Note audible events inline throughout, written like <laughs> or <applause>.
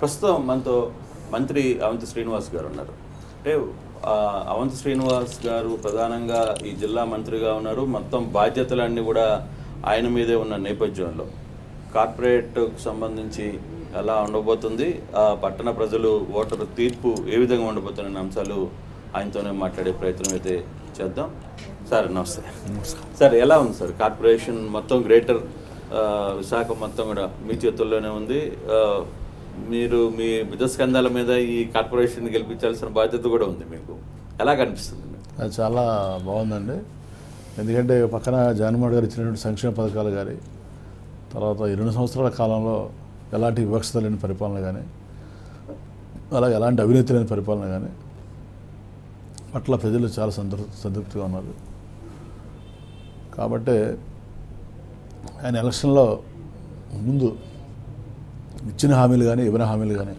ప్రస్తుతం మనతో మంత్రి అవంతి శ్రీనివాస్ గారు ఉన్నారు. అంటే అవంతి శ్రీనివాస్ గారు ప్రధానంగా ఈ జిల్లా మంత్రిగా ఉన్నారు. మొత్తం బాధ్యతలన్నీ కూడా ఆయన మీదే ఉన్న నేపథ్యంలో. కార్పొరేట్కు సంబంధించి ఎలా ఉండబోతుంది ఆ పట్టణ ప్రజలు ఓటరు తీర్పు ఏ విధంగా ఉండబోతున్న అంశాలు ఆయనతోనే మాట్లాడే ప్రయత్నం అయితే చేద్దాం. సార్ నమస్తే. సార్ ఎలా ఉంది సార్? కార్పొరేషన్ మొత్తం గ్రేటర్ విశాఖ మొత్తం కూడా మీ చేతుల్లోనే ఉంది. మీరు మీ భుజస్కంధాల మీద ఈ కార్పొరేషన్ గెలిపించాల్సిన బాధ్యత కూడా ఉంది మీకు. ఎలా కనిపిస్తుంది అది చాలా బాగుందండి. ఎందుకంటే పక్కన జగన్మోహన్ గారు ఇచ్చినటువంటి సంక్షేమ పథకాలు కానీ తర్వాత ఈ రెండు సంవత్సరాల కాలంలో ఎలాంటి వివక్షత లేని పరిపాలన కానీ అలాగే ఎలాంటి అవినీతి లేని పరిపాలన కానీ పట్ల ప్రజలు చాలా సంతృ సంతృప్తిగా ఉన్నారు. కాబట్టి ఆయన ఎలక్షన్లో ముందు ఇచ్చిన హామీలు కానీ ఇవ్వని హామీలు కానీ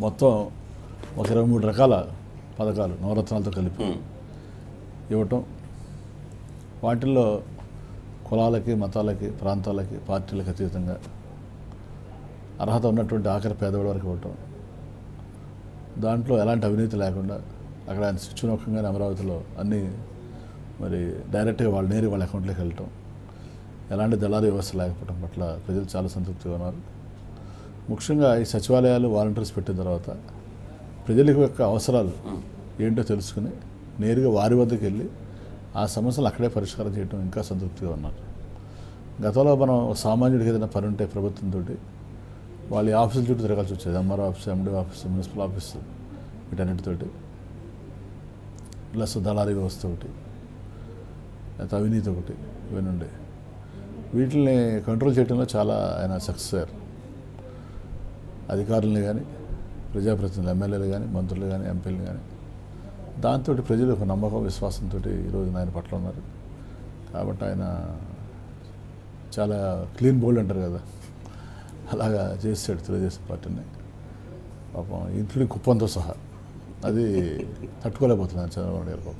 మొత్తం ఒక ఇరవై మూడు రకాల పథకాలు నవరత్నాలతో కలిపి ఇవ్వటం. వాటిల్లో కులాలకి మతాలకి ప్రాంతాలకి పార్టీలకు అతీతంగా అర్హత ఉన్నటువంటి ఆఖరి పేదవాడి వరకు ఇవ్వటం. దాంట్లో ఎలాంటి అవినీతి లేకుండా అక్కడ ఆయన శిక్షణోకంగానే అమరావతిలో అన్నీ మరి డైరెక్ట్గా వాళ్ళ నేరు వాళ్ళ అకౌంట్లోకి వెళ్ళటం. ఎలాంటి దళారీ వ్యవస్థ లేకపోవడం పట్ల ప్రజలు చాలా సంతృప్తిగా ఉన్నారు. ముఖ్యంగా ఈ సచివాలయాలు వాలంటీర్స్ పెట్టిన తర్వాత ప్రజల యొక్క అవసరాలు ఏంటో తెలుసుకుని నేరుగా వారి వద్దకు వెళ్ళి ఆ సమస్యలు అక్కడే పరిష్కారం చేయడం ఇంకా సంతృప్తిగా ఉన్నారు. గతంలో మనం సామాన్యుడికి ఏదైనా పని ఉంటే ప్రభుత్వంతో వాళ్ళ ఆఫీసులు ఆఫీసుల చుట్టూ తిరగాల్సి వచ్చేది. MRO office MD office municipal office వీటన్నిటితోటి plus దళారీ వ్యవస్థ ఒకటి లేకపోతే అవినీతి ఒకటి ఇవన్నీ ఉండే వీటిని కంట్రోల్ చేయడంలో చాలా ఆయన సక్సెస్ అయ్యారు అధికారులను కానీ ప్రజాప్రతినిధులు ఎమ్మెల్యేలు కానీ మంత్రులు కానీ ఎంపీలు కానీ దాంతో ప్రజలు ఒక నమ్మకం విశ్వాసంతో ఈరోజు ఆయన పట్ల ఉన్నారు. కాబట్టి ఆయన చాలా క్లీన్ బోల్డ్ అంటారు కదా. అలాగా చేసాడు తెలుగుదేశం పార్టీని. పాపం ఇంట్లో కుప్పంతో సహా. అది తట్టుకోలేకపోతున్నాను చంద్రబాబు గారు పాపం.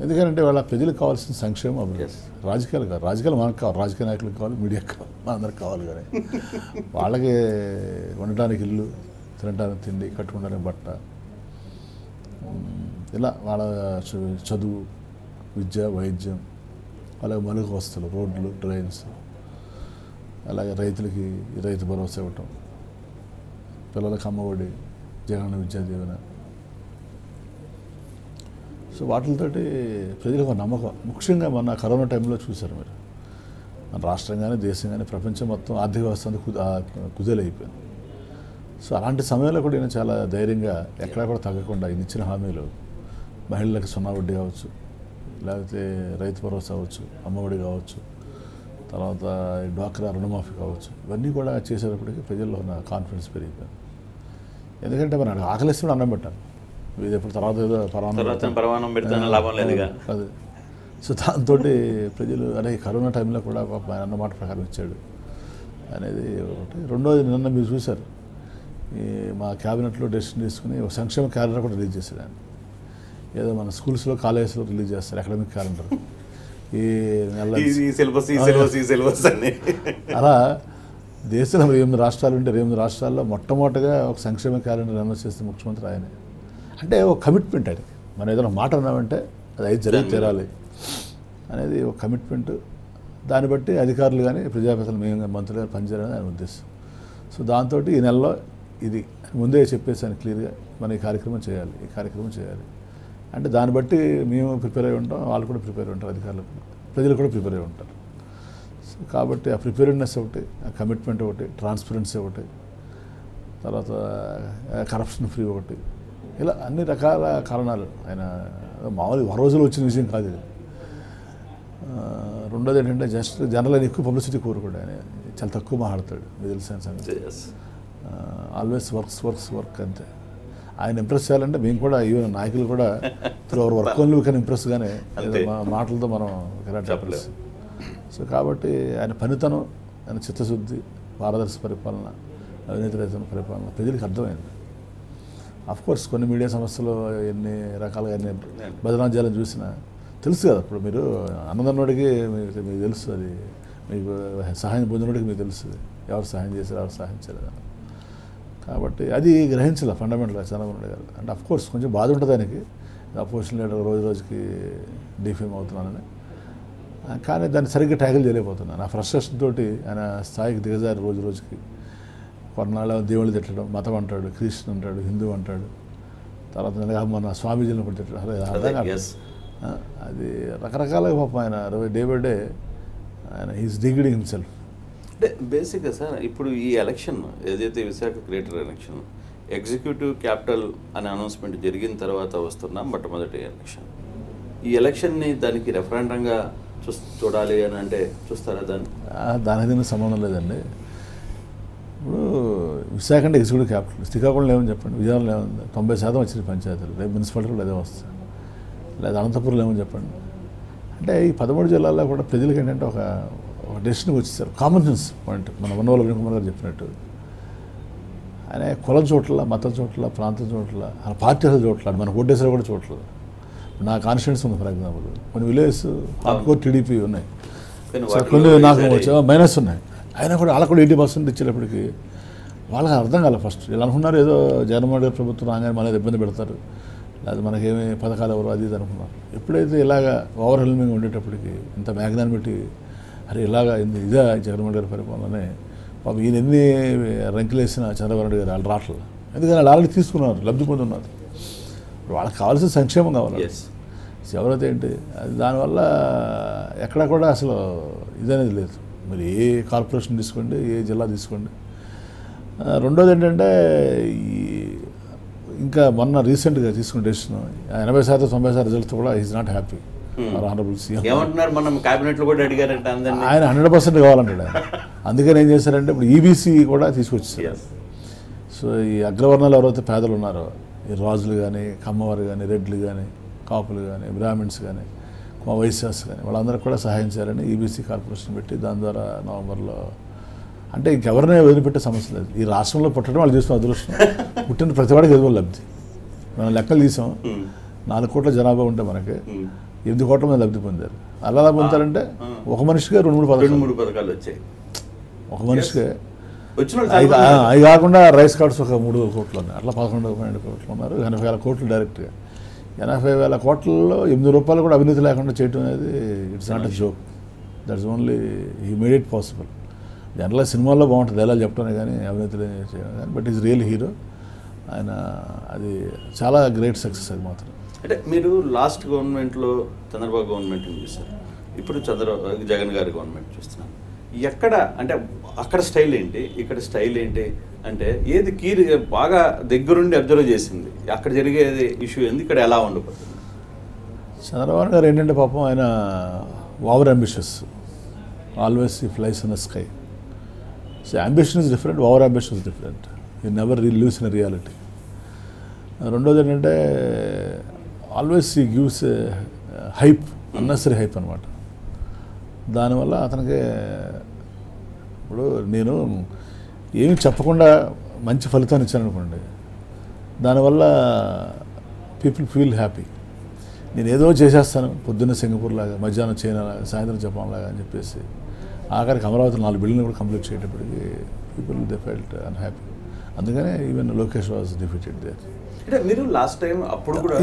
ఎందుకంటే వాళ్ళ ప్రజలకు కావాల్సిన సంక్షేమం అభివృద్ధి. రాజకీయాలు కాదు రాజకీయాలు మనకు కావాలి. రాజకీయ నాయకులకు కావాలి. మీడియాకి కావాలి. మన అందరికి కావాలి కానీ. వాళ్ళకి ఉండటానికి ఇల్లు తినడానికి తిండి కట్టుకోవడానికి బట్ట. ఇలా వాళ్ళ చదువు విద్య వైద్యం అలాగే మలుగు వస్తువులు రోడ్లు డ్రైన్స్ అలాగే రైతులకి రైతు భరోసా ఇవ్వటం. పిల్లలకు అమ్మఒడి జగన్ విద్యా దీవెన. సో వాటితోటి ప్రజలకు ఒక నమ్మకం. ముఖ్యంగా మన కరోనా టైంలో చూశారు మీరు. మన రాష్ట్రం కానీ దేశం కానీ ప్రపంచం మొత్తం ఆర్థిక వ్యవస్థ కుదేలైపోయింది. సో అలాంటి సమయంలో కూడా నేను చాలా ధైర్యంగా ఎక్కడా కూడా తగ్గకుండా ఈయన ఇచ్చిన హామీలు మహిళలకు సున్నా వడ్డీ కావచ్చు లేకపోతే రైతు భరోసా అవ్వచ్చు అమ్మఒడి కావచ్చు తర్వాత డ్వాక్రా రుణమాఫీ కావచ్చు ఇవన్నీ కూడా చేసేటప్పటికి ప్రజల్లో ఉన్న కాన్ఫిడెన్స్ పెరిగిపోయింది. ఎందుకంటే మన ఆకలిస్తున్న అన్నం పెట్టాను ఇది ఎప్పుడు తర్వాత ఏదో పరాన్న తర్వాత పరమాణం పెడితే లాభం లేదుగా అది. సో దాంతో ప్రజలు అనే కరోనా టైంలో కూడా ఆయన అన్న మాట ప్రకారం ఇచ్చాడు అనేది ఒకటి. రెండోది నిన్న మీరు చూశారు. ఈ మా క్యాబినెట్లో డెసిషన్ తీసుకుని ఒక సంక్షేమ క్యాలెండర్ కూడా రిలీజ్ చేశాడు ఆయన. ఏదో మన స్కూల్స్లో కాలేజెస్లో రిలీజ్ చేస్తారు అకాడమిక్ క్యాలెండర్. ఈ నెల సిలబస్ ఈ సిలబస్ ఈ సిలబస్ అని. అలా దేశంలో ఎనిమిది రాష్ట్రాలు ఉంటే ఎనిమిది రాష్ట్రాల్లో మొట్టమొదటిగా ఒక సంక్షేమ క్యాలెండర్ అనౌన్స్ చేస్తే ముఖ్యమంత్రి ఆయనే. అంటే ఒక కమిట్మెంట్ అది. మనం ఏదైనా మాట అన్నామంటే అది అయితే జరిగి తీరాలి. అనేది ఒక కమిట్మెంట్ దాన్ని బట్టి అధికారులు కానీ ప్రజాప్రతినిధులు మేము కానీ మంత్రులు కానీ పనిచేయాలని ఆయన ఉద్దేశం. సో దాంతో ఈ నెలలో ఇది ముందే చెప్పేసాను క్లియర్గా మనం ఈ కార్యక్రమం చేయాలి ఈ కార్యక్రమం చేయాలి. అంటే దాన్ని బట్టి మేము ప్రిపేర్ అయి ఉంటాం వాళ్ళు కూడా ప్రిపేర్ అయి ఉంటారు అధికారులు కూడా. ప్రజలు కూడా ప్రిపేర్ అయి ఉంటారు. సో కాబట్టి ఆ ప్రిపేర్నెస్ ఒకటి ఆ కమిట్మెంట్ ఒకటి ట్రాన్స్పరెన్సీ ఒకటి తర్వాత కరప్షన్ ఫ్రీ ఒకటి ఇలా అన్ని రకాల కారణాలు. ఆయన మామూలు ఒక రోజులో వచ్చిన విషయం కాదు ఇది. రెండోది ఏంటంటే జస్ట్ జనరల్ ఆయన ఎక్కువ పబ్లిసిటీ కోరుకోడు ఆయన. చాలా తక్కువ మాట్లాడతాడు మీకు తెలిసిన సంగతి. ఆల్వేస్ వర్క్స్ వర్క్స్ వర్క్ అంతే. ఆయన ఇంప్రెస్ చేయాలంటే మేము కూడా ఈవెన్ నాయకులు కూడా త్రూ అవర్ వర్క్ ఓన్లీ కానీ ఇంప్రెస్ గానే ఏదో అంతే. మా మాటలతో మనం కెనాట్ చెప్పలేం. ఇంప్రెస్ సో కాబట్టి ఆయన పనితనం ఆయన చిత్తశుద్ధి పారదర్శక పరిపాలన అవినీతి రహిత పరిపాలన ప్రజలకు అర్థమైంది. కోర్స్ కొన్ని మీడియా సంస్థలు ఎన్ని రకాలుగా ఎన్ని బదనాజ్యాలను చూసినా తెలుసు కదా ఇప్పుడు మీరు. అన్నదన్నోడికి మీకు తెలుసు అది. మీకు సహాయం పొందినోడికి మీకు తెలుస్తుంది ఎవరు సహాయం చేశారు ఎవరు సహాయం చేయలేదు? కాబట్టి అది గ్రహించలే ఫండమెంటల్గా చంద్రబాబు నాయుడు గారు. అంటే అఫ్ కోర్స్ కొంచెం బాధ ఉంటుంది ఆయనకి. అపోజిషన్ లీడర్ రోజు రోజుకి డిఫేమ్ అవుతున్నానని. కానీ దాన్ని సరిగ్గా ట్యాకిల్ చేయలేకపోతున్నాను. ఆ ఫ్రస్ట్రేషన్ తోటి ఆయన స్థాయికి దిగజారి రోజు రోజుకి. కొన్నాళ్ళ దేవుళ్ళు తిట్టడం. మతం అంటాడు క్రిస్టియన్ అంటాడు హిందూ అంటాడు. తర్వాత మన స్వామీజీని కూడా తిట్టడం. అదే, అది రకరకాలుగా పాపం ఆయన డే బై డే ఆయన హీస్ డిగ్రీడింగ్ హిమ్సెల్ఫ్ అంటే బేసిక్గా సార్ ఇప్పుడు ఈ ఎలక్షన్ ఏదైతే Visakha greater election executive capital అనే అనౌన్స్మెంట్ జరిగిన తర్వాత వస్తున్న మొట్టమొదటి ఎలక్షన్ ఈ ఎలక్షన్ని దానికి రెఫరెండంగా చూ చూడాలి అని అంటే చూస్తారా దాన్ని? దీనికి సంబంధం లేదండి. ఇప్పుడు విశాఖ అంటే ఎగ్జిక్యూటివ్ క్యాపిటల్ శ్రీకాకుళం ఏమని చెప్పండి? విజయనగరంలో ఏముంది? తొంభై శాతం వచ్చింది పంచాయతీలు. రేపు మున్సిపాలిటీలు అదే వస్తాయి లేదా అనంతపురంలో ఏమని చెప్పండి? అంటే ఈ పదమూడు జిల్లాల్లో కూడా ప్రజలకు ఏంటంటే ఒక ఒక డెసిషన్కి వచ్చేసారు. Common sense point. మన వనవల్ల వినుకుమార్ గారు చెప్పినట్టు. ఆయన కులం చోట్ల మతం చోట్ల ప్రాంతం చోట్ల పార్టీ చోట్ల మన ఓటేసారు కూడా చోట్ల. నా కాన్స్టిట్యూన్స్ ఉంది ఫర్ ఎగ్జాంపుల్. కొన్ని విలేజెస్ హార్డ్కోర్ టీడీపీ ఉన్నాయి. కొన్ని నాకు మైనస్ ఉన్నాయి. అయినా కూడా వాళ్ళకు కూడా ఎయిటీ పర్సెంట్ ఇచ్చేటప్పటికి వాళ్ళకి అర్థం కాలే ఫస్ట్. వీళ్ళు అనుకున్నారు ఏదో జగన్మోహన్ గారి ప్రభుత్వం రాగానే మన ఇబ్బంది పెడతారు. లేదా మనకేమి పథకాలు ఎవరు అది ఇది అనుకున్నారు. ఎప్పుడైతే ఇలాగ ఓవర్ హెల్మింగ్ ఉండేటప్పటికి ఇంత మ్యాగ్నాన్ని పెట్టి అరే ఇలాగా ఇంది ఇదే జగన్మోహన్ గారి పరిపాలననే పాపం ఈయన ఎన్ని రంకిలేసిన చంద్రబాబు నాయుడు గారు వాళ్ళు రావట్లేదు ఎందుకంటే వాళ్ళు ఆల్రెడీ తీసుకున్నారు లబ్ధి పొందున్నారు వాళ్ళకి కావాల్సిన సంక్షేమం కావాలి ఎవరైతే ఏంటి? అది దానివల్ల ఎక్కడ కూడా అసలు ఇదనేది లేదు. మరి ఏ కార్పొరేషన్ తీసుకోండి ఏ జిల్లా తీసుకోండి. రెండోది ఏంటంటే ఈ ఇంకా మొన్న రీసెంట్గా తీసుకున్న డెసిషన్ ఎనభై శాతం తొంభై శాతం రిజల్ట్స్ కూడా is not happy honourable CM ఏమంటున్నారు? మనం క్యాబినెట్లో కూడా అడిగారంట అందరినీ. ఆయన హండ్రెడ్ పర్సెంట్ కావాలంటాడు <laughs> అందుకని ఏం చేశారంటే ఇప్పుడు ఈబీసీ కూడా తీసుకొచ్చేసారు. సో ఈ అగ్రవర్ణాలు ఎవరైతే పేదలు ఉన్నారో ఈ రాజులు కానీ కమ్మవారు కానీ రెడ్లు కానీ కాపులు కానీ బ్రాహ్మిన్స్ కానీ వైశ్యాస్ కానీ వాళ్ళందరికీ కూడా సహాయం చేయాలని ఈబీసీ కార్పొరేషన్ పెట్టి దాని ద్వారా నవంబర్లో అంటే ఇంకెవరినే వదిలిపెట్టే సమస్య లేదు. ఈ రాష్ట్రంలో పుట్టడం వాళ్ళు చేస్తున్న అదృష్టం. <laughs> పుట్టిన ప్రతివాడికి ఎదురు లబ్ధి. మనం లెక్కలు తీసాం. నాలుగు కోట్ల జనాభా ఉంటే మనకి. ఎనిమిది కోట్ల మంది లబ్ధి పొందారు. అలా ఎలా పొందారంటే ఒక మనిషికి రెండు మూడు పథకాలు. మూడు పథకాలు వచ్చాయి. ఒక మనిషికి. అవి కాకుండా రైస్ కార్డ్స్ ఒక మూడు కోట్లు ఉన్నాయి. అట్లా పదకొండు పన్నెండు కోట్లు ఉన్నారు. ఎనభై వేల కోట్లు డైరెక్ట్గా. ఎనభై వేల కోట్లలో ఎనిమిది రూపాయలు కూడా అవినీతి లేకుండా చేయడం అనేది it's not a joke. That's only he made it possible జనరల్గా సినిమాల్లో బాగుంటుంది ఎలా చెప్పడమే కానీ అవినీతి చేయడం కానీ బట్ ఈజ్ రియల్ హీరో ఆయన అది చాలా గ్రేట్ సక్సెస్ అది మాత్రం. అంటే మీరు లాస్ట్ గవర్నమెంట్లో చంద్రబాబు గవర్నమెంట్ చూశారు? ఇప్పుడు చంద్ర జగన్ గారి గవర్నమెంట్ చూస్తున్నాను ఎక్కడ అంటే అక్కడ స్టైల్ ఏంటి? ఇక్కడ స్టైల్ ఏంటి? అంటే ఏది కీర్ బాగా దగ్గరుండి అబ్జర్వ్ చేసింది. అక్కడ జరిగేది ఇష్యూ ఏంది ఇక్కడ ఎలా ఉండిపోతుంది చంద్రబాబు గారు ఏంటంటే పాపం ఆయన over ambitious. Always he flies in the sky. So ambition is different over ambition is different he never leaves in reality రెండోది ఏంటంటే ఆల్వేస్ ఈ గివ్స్ హైప్ అన్నెసరీ హైప్ అనమాట దానివల్ల అతనికి ఇప్పుడు నేను ఏమి చెప్పకుండా మంచి ఫలితాన్ని ఇచ్చాను అనుకోండి. దానివల్ల పీపుల్ ఫీల్ హ్యాపీ. నేను ఏదో చేసేస్తాను పొద్దున్న సింగపూర్ లాగా మధ్యాహ్నం చైనా లాగా సాయంత్రం జపాన్ లాగా అని చెప్పేసి. ఆఖరికి అమరావతి నాలుగు బిల్డింగ్ కూడా కంప్లీట్ చేసేటప్పటికి పీపుల్ దే ఫెల్ట్ అన్హ్యాపీ. అందుకనే even Lokesh was defeated there. మీరు లాస్ట్ టైం అప్పుడు కూడా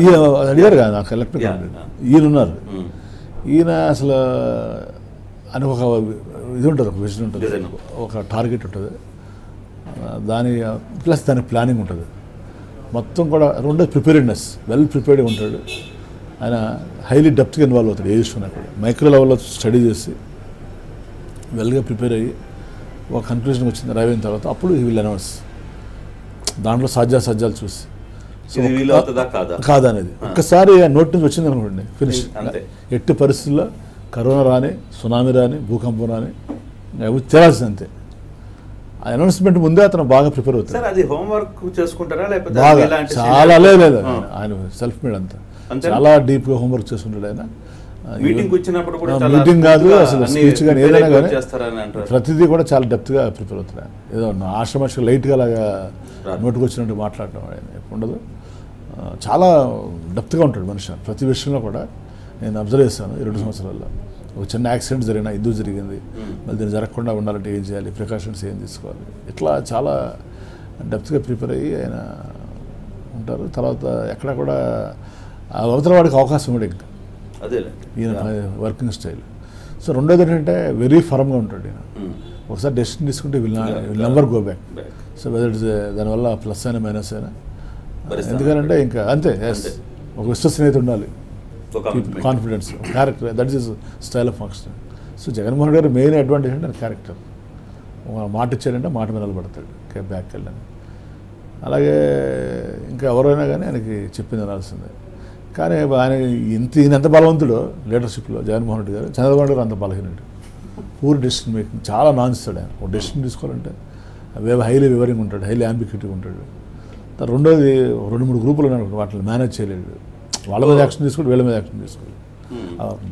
అడిగారు కదా నాకు ఎలక్ట్రిక్. ఈయన ఉన్నారు ఈయన అసలు అని ఒక ఇది ఉంటుంది ఒక విజన్ ఉంటుంది. ఒక టార్గెట్ ఉంటుంది. దాని ప్లస్ దాని ప్లానింగ్ ఉంటుంది. మొత్తం కూడా రెండో ప్రిపేర్డ్నెస్ వెల్ ప్రిపేర్డ్ ఉంటాడు. ఆయన హైలీ డెప్త్గా ఇన్వాల్వ్ అవుతాడు ఏ ఇష్యూనా కూడా. మైక్రో లెవెల్లో స్టడీ చేసి వెల్గా ప్రిపేర్ అయ్యి ఒక కన్క్లూజన్కి వచ్చింది రైవ్ అయిన తర్వాత అప్పుడు ఈ విల్ అనౌన్స్ దాంట్లో సాధ్యాసాధ్యాలు చూసి. కాదనేది. ఒక్కసారి నోటి నుంచి వచ్చింది అనుకోండి ఫినిష్. ఎట్టి పరిస్థితుల్లో కరోనా రాని సునామీ రాని భూకంపం రాని తేలాల్సింది అంతే. ఆ అనౌన్స్మెంట్ ముందే అతను బాగా ప్రిపేర్ అవుతాడు. అది హోంవర్క్ చేసుకుంటారా లేకపోతే బాగా చాలా లేదు. ఆయన- సెల్ఫ్ మేడ్ అంతా? చాలా డీప్గా హోంవర్క్ చేసుకుంటాడు ఆయన. మీటింగ్ వచ్చినప్పుడు కూడా చాలా మీటింగ్ కాదు అసలు స్పీచ్ కానీ ఏదైనా కానీ ప్రతిదీ కూడా చాలా డెప్త్గా ప్రిపేర్ అవుతాడు ఆయన. ఏదో ఆశ్రమాష లైట్గా లాగా రాదు. నోటుకు వచ్చినట్టు మాట్లాడటం ఆయన ఎప్పుడు ఉండదు చాలా డెప్త్గా ఉంటాడు మనిషి. ప్రతి విషయంలో కూడా నేను అబ్జర్వ్ చేస్తాను ఈ రెండు సంవత్సరాల్లో ఒక చిన్న యాక్సిడెంట్ జరిగినా ఎందుకు జరిగింది Hmm. మళ్ళీ దీన్ని జరగకుండా ఉండాలంటే ఏం చేయాలి ప్రికాషన్స్ ఏం తీసుకోవాలి ఇట్లా చాలా డెప్త్గా ప్రిపేర్ అయ్యి ఆయన ఉంటారు తర్వాత ఎక్కడ కూడా అవతల వాడికి అవకాశం కూడా ఇంకా అదేలేండి ఈయన వర్కింగ్ స్టైల్ సో రెండోది ఏంటంటే వెరీ ఫర్మ్గా ఉంటాడు ఈయన ఉమ్. ఒకసారి డెసిషన్ తీసుకుంటే will will never go back. So whether it's దానివల్ల ప్లస్ అయినా మైనస్ అయినా. ఎందుకంటే ఇంకా అంతే yes. అంతే. ఒక విశ్వసనీయత ఉండాలి. Confidence character that is style of function so Jaganmohan గారి మెయిన్ అడ్వాంటేజ్ అంటే క్యారెక్టర్ మాట ఇచ్చాడంటే మాట మీద నిలబడతాడు. బ్యాక్ వెళ్ళని. అలాగే ఇంకా ఎవరైనా కానీ ఆయనకి చెప్పింది అనాల్సిందే. కానీ ఆయన ఇంత ఈయన ఎంత బలవంతుడో లీడర్షిప్లో జగన్మోహన్ రెడ్డి గారు చంద్రబాబు నాయుడు గారు అంత బలహీనుడు. పూర్ డెసిషన్ మేకింగ్ చాలా నాన్స్తాడు ఆయన. ఒక డెసిషన్ తీసుకోవాలంటే వేవ హైలీ వివరింగ్ ఉంటాడు హైలీ అంబిక్యూటివ్ ఉంటాడు. రెండోది రెండు మూడు గ్రూపులు ఉన్నాయి వాటిని మేనేజ్ చేయలేడు. వాళ్ళ మీద యాక్షన్ తీసుకోడు వీళ్ళ మీద యాక్షన్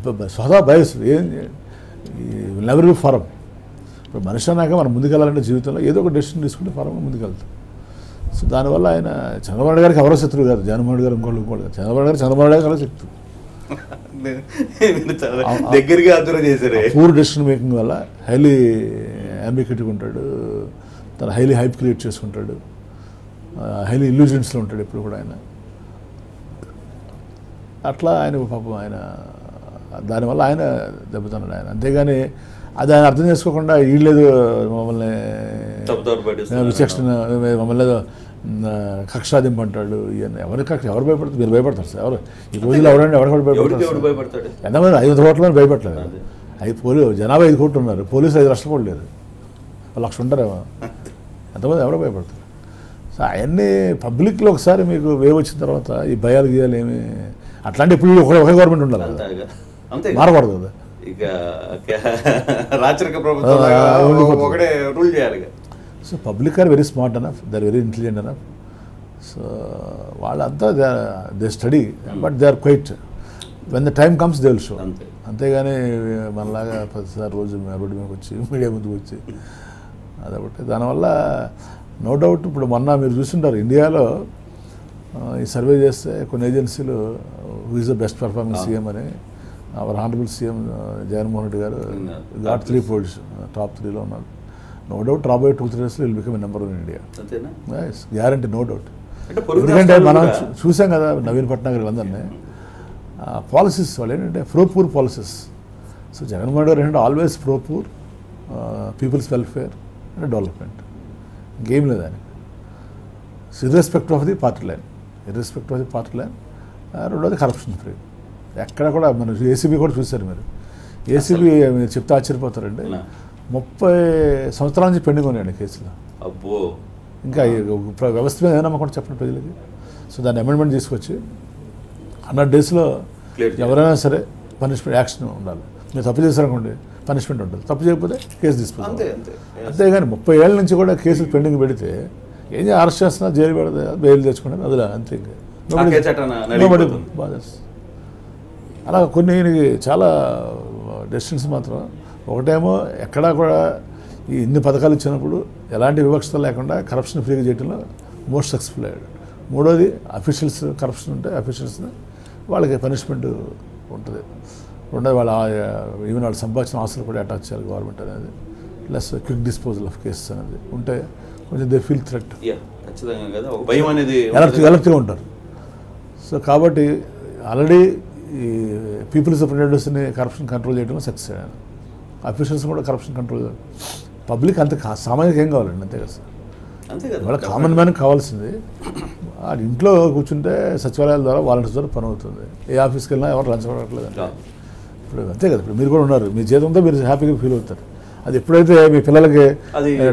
బ- బ- స్వతహా బయస్ ఏం నెవర్ బి ఫరం ఇప్పుడు మనిషి అన్నాక మనం ముందుకెళ్ళాలంటే జీవితంలో ఏదో ఒక డెసిషన్ తీసుకుంటే ఫరంగా ముందుకెళ్తాం. సో దానివల్ల ఆయన చంద్రబాబు గారికి ఎవరో శత్రువు కాదు. జగన్మోహన్ గారు ఇంకోళ్ళు ఇంకోళ్ళు కాదు. చంద్రబాబు గారు చంద్రబాబు నాయుడు గారు శత్రువు. <laughs> దగ్గరగా చేశారే. పూర్ డెసిషన్ మేకింగ్ వల్ల హైలీ అంబికేటివ్ ఉంటాడు. తన హైలీ హైప్ క్రియేట్ చేసుకుంటాడు. హైలీ ఇల్యూజన్స్లో ఉంటాడు ఎప్పుడు కూడా ఆయన. అట్లా ఆయన పాపం ఆయన దానివల్ల ఆయన దెబ్బతున్నాడు ఆయన. అంతేగాని అది ఆయన అర్థం చేసుకోకుండా వీళ్ళేదో మమ్మల్ని. విచక్షణ మమ్మల్ని ఏదో కక్షాదింపు అంటాడు ఇవన్నీ ఎవరి కక్ష ఎవరు భయపడతారు? మీరు భయపడతారు సార్ ఎవరు? ఈ రోజుల్లో ఎవరండి ఎవరికి ఎవరికి భయపడతారు ఎంతమంది ఐదు కోట్ల భయపడలేదు. ఐదు పోలీ జనాభా ఐదు కోట్లు ఉన్నారు. పోలీసులు ఐదు లక్షలు కూడా లేరు లక్ష ఉంటారేమో ఎంతమంది ఎవరో భయపడతారు? సో అవన్నీ పబ్లిక్లో ఒకసారి మీకు వేవ్ వచ్చిన తర్వాత ఈ భయాలు గీయాలు ఏమి అట్లాంటి ఇప్పుడు ఒకే ఒకే గవర్నమెంట్ ఉండాలి అంతే మారకూడదు కదా. ఇక రాచరిక ప్రభుత్వం. ఒకటే రూల్ చేయాలి. So public are very smart enough they are very intelligent enough so వాళ్ళంతా they they study but they are quite when the time comes they will show అంతే. అంతేగాని మనలాగా ప్రతిసారి రోజు రోడ్డు మీదకి వచ్చి మీడియా ముందుకు వచ్చి అదొకటి. దానివల్ల నో డౌట్ ఇప్పుడు మొన్న మీరు చూస్తుంటారు ఇండియాలో ఈ సర్వే చేస్తే కొన్ని ఏజెన్సీలు is the best performance CM అని our honourable CM Jaganmohan Reddy garu ghat three polls top త్రీలో ఉన్నాడు నో డౌట్ రాబోయే టూ త్రీ డేస్లో will become number one India guarantee no doubt ఎందుకంటే మనం చూసాం కదా నవీన్ పట్నాయక్ వీళ్ళందరినీ పాలసీస్ వాళ్ళు ఏంటంటే pro poor policies so Jaganmohan garu ఏంటంటే always pro poor peoples welfare and development ఇంకేం లేదు ఆయన irrespective of the party line irrespective of the party line రెండోది కరప్షన్ ఫ్రీ. ఎక్కడ కూడా మన ఏసీబీ కూడా చూశారు మీరు. ఏసీబీ మీరు చెప్తే ఆశ్చర్యపోతారండి. ముప్పై సంవత్సరాల నుంచి పెండింగ్ ఉన్నాయండి కేసులు. అబ్బో! ఇంకా వ్యవస్థ మీద ఏమైనా నమ్మకం చెప్పండి ప్రజలకి. సో దాన్ని అమెండ్మెంట్ తీసుకొచ్చి హండ్రెడ్ డేస్లో. ఎవరైనా సరే పనిష్మెంట్ యాక్షన్ ఉండాలి. మీరు తప్పు చేశారనుకోండి పనిష్మెంట్ ఉంటుంది తప్పు చేయకపోతే కేసు తీసుకుంటాం అంతే అంతేగాని ముప్పై ఏళ్ళ నుంచి కూడా కేసులు పెండింగ్ పెడితే ఏం? అరెస్ట్ చేస్తున్నా జైలు పెడితే బెయిల్ తెచ్చుకుంటే అదిలే అంతే ఇంకా. అలా కొన్ని చాలా డెసిషన్స్ మాత్రం. ఒకటేమో ఎక్కడా కూడా ఈ ఇన్ని పథకాలు ఇచ్చినప్పుడు ఎలాంటి వివక్షత లేకుండా కరప్షన్ ఫ్రీగా చేయడంలో మోస్ట్ సక్సెస్ఫుల్ అయ్యాడు. మూడోది అఫీషియల్స్ కరప్షన్ ఉంటే అఫీషియల్స్ని వాళ్ళకి పనిష్మెంట్ ఉంటుంది. రెండోది వాళ్ళ ఈవెన్ వాళ్ళు సంపాదించిన ఆస్తులు కూడా అటాచ్ చేయాలి గవర్నమెంట్ అనేది. Plus quick disposal of cases అనేది. ఉంటే కొంచెం దే ఫీల్ థ్రెట్ ఎలర్ట్గా ఉంటారు. సో కాబట్టి ఆల్రెడీ ఈ పీపుల్స్ రిప్రజెంటేటివ్స్ని కరప్షన్ కంట్రోల్ చేయడంలో సక్సెస్ అయ్యాను అఫీషియల్స్ కూడా కరప్షన్ కంట్రోల్ పబ్లిక్ అంత కా- సామాన్యకి ఏం కావాలండి? అంతే కదా సార్. వాళ్ళ కామన్ మ్యాన్ కావాల్సింది ఆ ఇంట్లో కూర్చుంటే సచివాలయాల ద్వారా వాలంటీర్స్ ద్వారా పని అవుతుంది. ఏ ఆఫీస్కి వెళ్ళినా ఎవరు లంచం అడగట్లేదు యా. ఇప్పుడు అంతే కదా. ఇప్పుడు మీరు కూడా ఉన్నారు. మీ జీతంతో మీరు హ్యాపీగా ఫీల్ అవుతారు. అది ఎప్పుడైతే మీ పిల్లలకి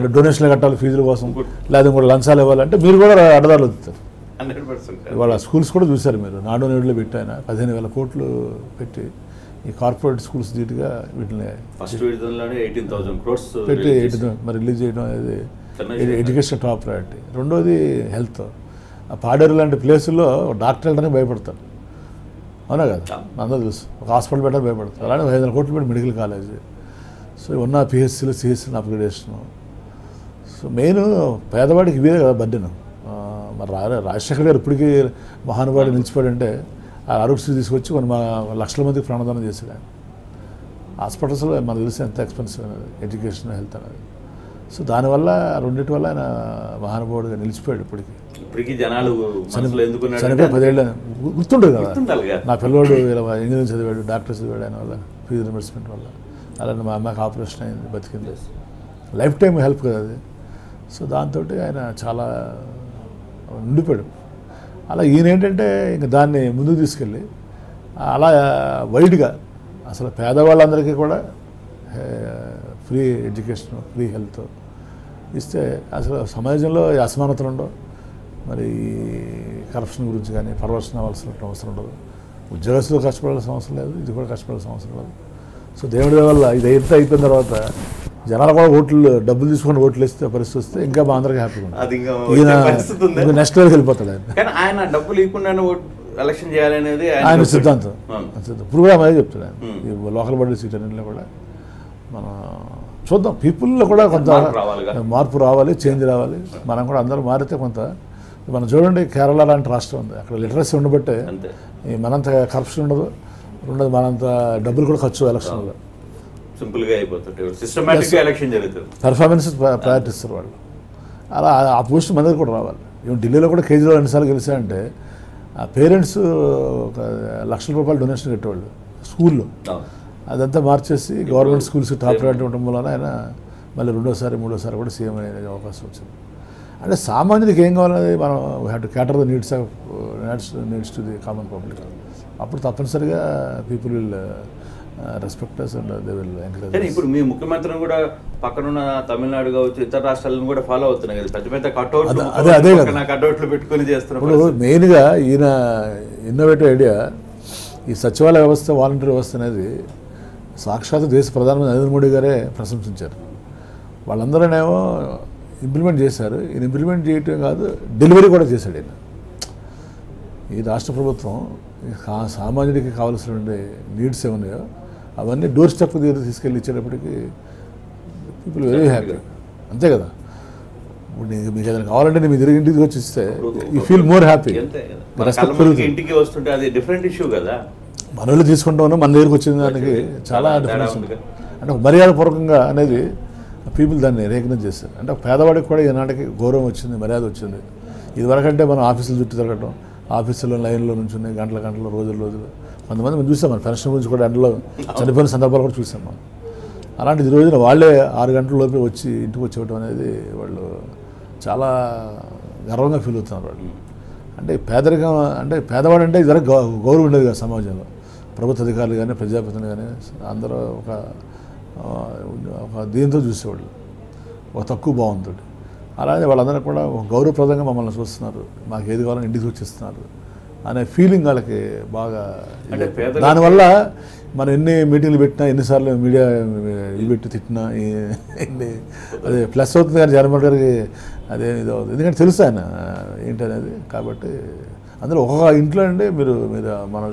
డొనేషన్లు కట్టాలి ఫీజుల కోసం లేదా కూడా లంచాలు ఇవ్వాలంటే మీరు కూడా అడదాలు వదులుతారు హండ్రెడ్ పర్సెంట్. ఇవాళ స్కూల్స్ కూడా చూశారు మీరు. నాడు నేడులో పెట్టాయన పదిహేను వేల కోట్లు పెట్టి ఈ కార్పొరేట్ స్కూల్స్ ధీటుగా వీటిని ఫస్ట్ ఎయిటీన్ థౌసండ్ క్రోర్స్ పెట్టి ఎటు- మరి రిలీజ్ చేయడం అనేది ఎడ్యుకేషన్ టాప్ ప్రయారిటీ. రెండోది హెల్త్. ఆ పాడేరు లాంటి ప్లేసుల్లో డాక్టర్ వెళ్ళడానికి భయపడతారు. అవునా కదా? అందరూ తెలుసు. ఒక హాస్పిటల్ పెట్టడానికి భయపడతారు. అలానే ఐదు వందల కోట్లు పెట్టి మెడికల్ కాలేజ్. సో ఉన్న పిహెచ్సీలు సిహెచ్సీలు అప్గ్రేడేషన్. సో మెయిన్ పేదవాడికి ఇవే కదా బర్డెన్. మరి రాజశేఖర్ గారు ఇప్పటికీ మహానుభావుడు నిలిచిపోయాడంటే ఆ ఆరోగ్యశ్రీ తీసుకొచ్చి కొన్ని మా లక్షల మందికి ప్రాణదానం చేశాడు ఆయన. హాస్పిటల్స్లో మనకు తెలిసి ఎంత ఎక్స్పెన్సివ్ అనేది ఎడ్యుకేషన్ హెల్త్ అనేది. సో దానివల్ల రెండింటి వల్ల ఆయన మహానుభావుడిగా నిలిచిపోయాడు ఇప్పటికి. ఇప్పటికీ జనాలు చనిపోయి పదేళ్ళు గుర్తుండదు కదా. నా పిల్లోడు ఇలా ఇంజనీరింగ్ చదివాడు డాక్టర్ చదివాడు ఆయన వల్ల ఫీజు రిమర్స్మెంట్ వల్ల. అలానే మా అమ్మకి ఆపరేషన్ అయింది బతికింది. లైఫ్ టైం హెల్ప్ కదా అది. సో దాంతో ఆయన చాలా ఉండిపోయాడు. అలా ఈయన ఏంటంటే ఇంక దాన్ని ముందుకు తీసుకెళ్ళి అలా వైడ్గా అసలు పేదవాళ్ళందరికీ కూడా ఫ్రీ ఎడ్యుకేషన్ ఫ్రీ హెల్త్ ఇస్తే అసలు సమాజంలో అసమానతలు ఉండవు. మరి కరప్షన్ గురించి కానీ పరవర్షన్ అవ్వాల్సిన అవసరం ఉండదు. ఉద్యోగస్తులు కష్టపడాల్సిన అవసరం లేదు ఇది కూడా కష్టపడాల్సిన అవసరం లేదు. సో దేవుడి వల్ల ఇది ఎంత అయిపోయిన తర్వాత జనాలు కూడా ఓట్లు డబ్బులు తీసుకొని ఓట్లు వేస్తే పరిస్థితి వస్తే ఇంకా మా అందరికీ హ్యాపీగా ఉందా? నెక్స్ట్ లెవెల్కి వెళ్ళిపోతాడు ఆయన. ఆయన డబ్బులు ఇవ్వకుండానే ఓట్- ఎలక్షన్ చేయాలనేది ఆయన సిద్ధాంతం. కూడా అదే చెప్తాడు ఆయన. లోకల్ బాడీ సీట్ అన్నింటిలో కూడా మన చూద్దాం. పీపుల్లో కూడా కొంత మార్పు రావాలి చేంజ్ రావాలి మనం కూడా అందరూ మారితే కొంత మనం చూడండి కేరళ లాంటి రాష్ట్రం ఉంది. అక్కడ లిటరసీ ఉండబట్టే మనంత కరప్షన్ ఉండదు. ఉండదు మనంత డబ్బులు కూడా ఖర్చు ఎలక్షన్లో సింపుల్గా అయిపోతుంది సిస్టమేటిక్గా ఎలక్షన్ జరుగుతుంది. వాళ్ళు. అలా ఆ పోస్ట్ మన దగ్గర కూడా రావాలి. ఈవెన్ ఢిల్లీలో కూడా కేజ్రీవాల్ ఎన్నిసార్లు గెలిచారంటే ఆ పేరెంట్స్ ఒక లక్షల రూపాయలు డొనేషన్ కట్టేవాళ్ళు స్కూల్లో. అదంతా మార్చేసి గవర్నమెంట్ స్కూల్స్కి టాప్ ప్రయారిటీ ఉండడం వలన ఆయన మళ్ళీ రెండోసారి మూడోసారి కూడా సీఎం అనే అవకాశం వచ్చింది. అంటే సామాన్యుడికి ఏం కావాలనేది మనం have to cater the needs of needs needs to the common public అప్పుడు తప్పనిసరిగా people will respect us and they will కానీ ఎంకరేజ్ ఇప్పుడు మీ ముఖ్యమంత్రిని కూడా పక్కనున్న తమిళనాడు కావచ్చు ఇతర రాష్ట్రాలను కూడా ఫాలో అవుతున్నాయి కదా. పెద్ద పెద్ద కట్అవుట్లు అదే- అదే-. కట్అవుట్లు పెట్టుకుని చేస్తున్న ఇప్పుడు పరిస్థితి. మెయిన్గా ఈయన ఇన్నోవేటివ్ ఐడియా ఈ సచివాలయ వ్యవస్థ వాలంటీర్ వ్యవస్థ అనేది సాక్షాత్ దేశ ప్రధానమంత్రి నరేంద్ర మోడీ గారే ప్రశంసించారు. వాళ్ళందరూనేమో ఇంప్లిమెంట్ చేశారు. ఈయన ఇంప్లిమెంట్ చేయటం కాదు డెలివరీ కూడా చేశాడు ఈయన. ఈ రాష్ట్ర ప్రభుత్వం సామాన్యుడికి కావాల్సిన నీడ్స్ ఏమున్నాయో అవన్నీ డోర్ స్టెప్ దగ్గర తీసుకెళ్ళి ఇచ్చేటప్పటికి పీపుల్ వెరీ హ్యాపీ అంతే కదా. ఇప్పుడు నీకు మీకు ఏదైనా కావాలంటే నేను మీ తిరిగి ఇంటికి వచ్చి ఇస్తే యూ ఫీల్ మోర్ హ్యాపీ ఇంటికి వస్తుంటే అది డిఫరెంట్ ఇష్యూ కదా. మన వాళ్ళు తీసుకుంటామని మన దగ్గరికి వచ్చిన దానికి చాలా డిఫరెన్స్. ఉంది అంటే ఒక మర్యాదపూర్వకంగా అనేది పీపుల్ దాన్ని రేకగ్నైజ్ చేస్తారు. అంటే పేదవాడికి కూడా ఈనాటికి గౌరవం వచ్చింది మర్యాద వచ్చింది. ఇదివరకంటే మనం ఆఫీసులు చుట్టూ తిరగటం ఆఫీసులో లైన్లో నుంచి గంటల గంటల రోజులు రోజులు కొంతమంది మనం చూసాం మన పెన్షన్ గురించి కూడా ఎండలో చనిపోయిన సందర్భాలు కూడా చూసాం మనం. అలాంటిది రోజున వాళ్ళే ఆరు గంటల లోపే వచ్చి ఇంటికి వచ్చి అనేది వాళ్ళు చాలా గర్వంగా ఫీల్ అవుతున్నారు వాళ్ళు. అంటే పేదరికం అంటే పేదవాడు అంటే ఇద్దరు గౌరవం ఉండేది కదా సమాజంలో. ప్రభుత్వ అధికారులు కానీ ప్రజాప్రతినిధులు కానీ అందరూ ఒక ఒక దీంతో చూసేవాళ్ళు. ఒక తక్కువ భావంతో. అలాగే వాళ్ళందరూ కూడా ఒక గౌరవప్రదంగా మమ్మల్ని చూస్తున్నారు. మాకు ఏది కావాలని ఇంటికి వచ్చిస్తున్నారు. అనే ఫీలింగ్ వాళ్ళకి బాగా దానివల్ల మనం ఎన్ని మీటింగ్లు పెట్టినా ఎన్నిసార్లు మీడియా ఇవి పెట్టి తిట్టినా ఎన్ని అదే ప్లస్ అవుతుంది కానీ జగన్మోహన్ గారికి అదే ఇది అవుతుంది. ఎందుకంటే తెలుసు ఆయన ఏంటనేది. కాబట్టి అందులో ఒక్కొక్క ఇంట్లో అండి మీరు మీరు మనం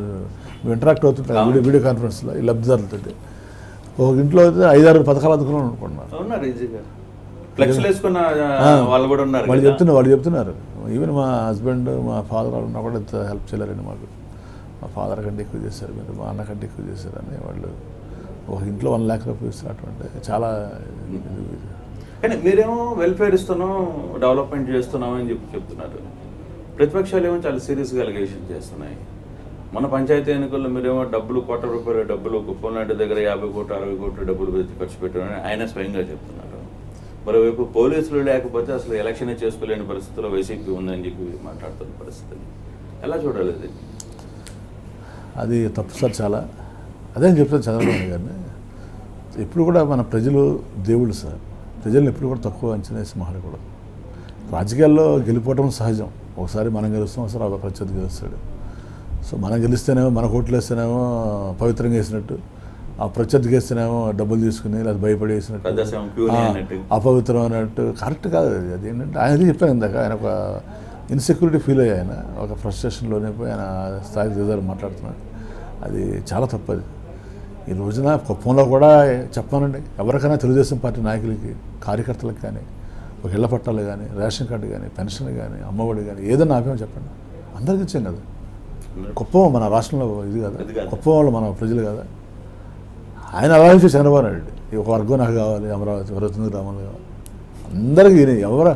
ఇంటరాక్ట్ అవుతుంటాం వీడియో వీడియో కాన్ఫరెన్స్లో ఈ లబ్ధిదారులతో ఒక ఇంట్లో అయితే ఐదారు పథకాలు అందుకున్నాం అనుకుంటున్నారు వాళ్ళు. చెప్తున్నారు వాళ్ళు చెప్తున్నారు. ఈవెన్ మా హస్బెండ్ మా ఫాదర్ వాళ్ళు ఉన్నా కూడా ఇంత హెల్ప్ చేయలేరండి మాకు. మా ఫాదర్ కంటే ఎక్కువ చేశారు మీరు మా అన్న కంటే ఎక్కువ చేశారని వాళ్ళు ఒక ఇంట్లో వన్ ల్యాక్ రూపాయలు ఇస్తున్నటువంటి చాలా కానీ మీరేమో వెల్ఫేర్ ఇస్తున్నాం డెవలప్మెంట్ చేస్తున్నాం అని చెప్పి చెప్తున్నారు. ప్రతిపక్షాలు ఏమో చాలా సీరియస్గా అలిగేషన్ చేస్తున్నాయి. మన పంచాయతీ ఎన్నికల్లో మీరేమో డబ్బులు కోట్ల రూపాయల డబ్బులు కుప్పలనాటి దగ్గర యాభై కోట్లు అరవై కోట్లు డబ్బులు పెట్టి ఖర్చు పెట్టారని ఆయన స్వయంగా చెప్తున్నారు. మరోవైపు పోలీసులు లేకపోతే అసలు ఎలక్షన్ చేసుకోలేని పరిస్థితిలో వైసీపీ ఉందని చెప్పి మాట్లాడుతున్న పరిస్థితిని ఎలా చూడాలి అది? అది తప్పు సార్ చాలా. అదే అని చెప్తాను చంద్రబాబు గారిని. ఎప్పుడు కూడా మన ప్రజలు దేవుళ్ళు సార్. ప్రజల్ని ఎప్పుడు కూడా తక్కువ అంచనా వేసి మాట్లాడకూడదు రాజకీయాల్లో గెలిపోవటం సహజం. ఒకసారి మనం గెలుస్తాం ఒకసారి ఒక ప్రత్యర్థి గెలుస్తాడు సో మనం గెలిస్తేనేమో మన కోట్లు వేస్తేనేమో పవిత్రంగా వేసినట్టు. ఆ ప్రత్యర్థికి వేస్తేనేమో డబ్బులు తీసుకుని లేదా భయపడి వేసినట్టు ప్రజాస్వామ్యం pure ఆ, అయినట్టు. అపవిత్రం అన్నట్టు. కరెక్ట్ కాదు అది. అది ఏంటంటే ఆయన చెప్పాను ఇందాక ఆయన ఒక ఇన్సెక్యూరిటీ ఫీల్ అయ్యి ఆయన. ఒక ఫ్రస్ట్రేషన్లోనే పోయి ఆయన ఆ స్థాయికి దిగారు మాట్లాడుతున్నాడు. అది చాలా తప్పది. ఈ రోజున కుప్పంలో కూడా చెప్పానండి ఎవరికైనా తెలుగుదేశం పార్టీ నాయకులకి కార్యకర్తలకు కానీ ఒక ఇళ్ళ పట్టాలు కానీ రేషన్ కార్డు కానీ పెన్షన్ కానీ అమ్మఒడి కానీ ఏదైనా ఆపేమో చెప్పండి. అందరికీ ఇచ్చాం కదా కుప్పం మన రాష్ట్రంలో ఇది కదా. ఇది కాదు. కుప్పం వాళ్ళు మన ప్రజలు కదా. ఆయన ఆలోచించి చంద్రబాబు నాయుడు ఈ ఒక వర్గం నాకు కావాలి అమరావతి వరతుంది గ్రామాలు కావాలి. అందరికీ ఎవరు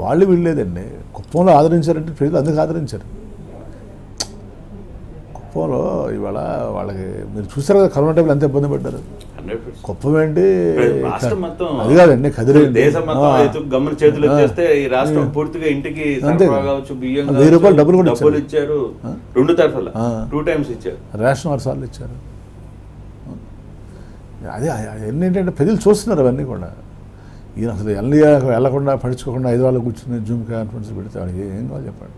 వాళ్ళు వీళ్ళేదండి కుప్పంలో ఆదరించారంటే ప్రజలు అందుకు ఆదరించారు. కుప్పంలో ఇవాళ వాళ్ళకి మీరు చూసారు కదా కరోనా టైంలో ఎంత ఇబ్బంది పడ్డారు? కుప్పం ఏంటి? అది కాదండి కదిరి దేశం మొత్తం ఎత్తు గమ్మని చేతులు వచ్చేస్తే ఈ రాష్ట్రం పూర్తిగా ఇంటికి అంతే సరఫరా కదా. కావచ్చు బియ్యం వెయ్యి రూపాయలు డబ్బులు కూడా ఇచ్చారు. రెండు. టూ టైమ్స్ ఇచ్చారు. రేషన్ ఆరు సార్లు ఇచ్చారు. అదే అవన్నీ ఏంటంటే ప్రజలు చూస్తున్నారు అవన్నీ కూడా. ఈయన అసలు ఎల్లిగా వెళ్ళకుండా పడుచుకోకుండా ఐదు వాళ్ళు కూర్చుని జూమ్ కాన్ఫరెన్స్ పెడితే వాడికి ఏం కావాలి చెప్పండి.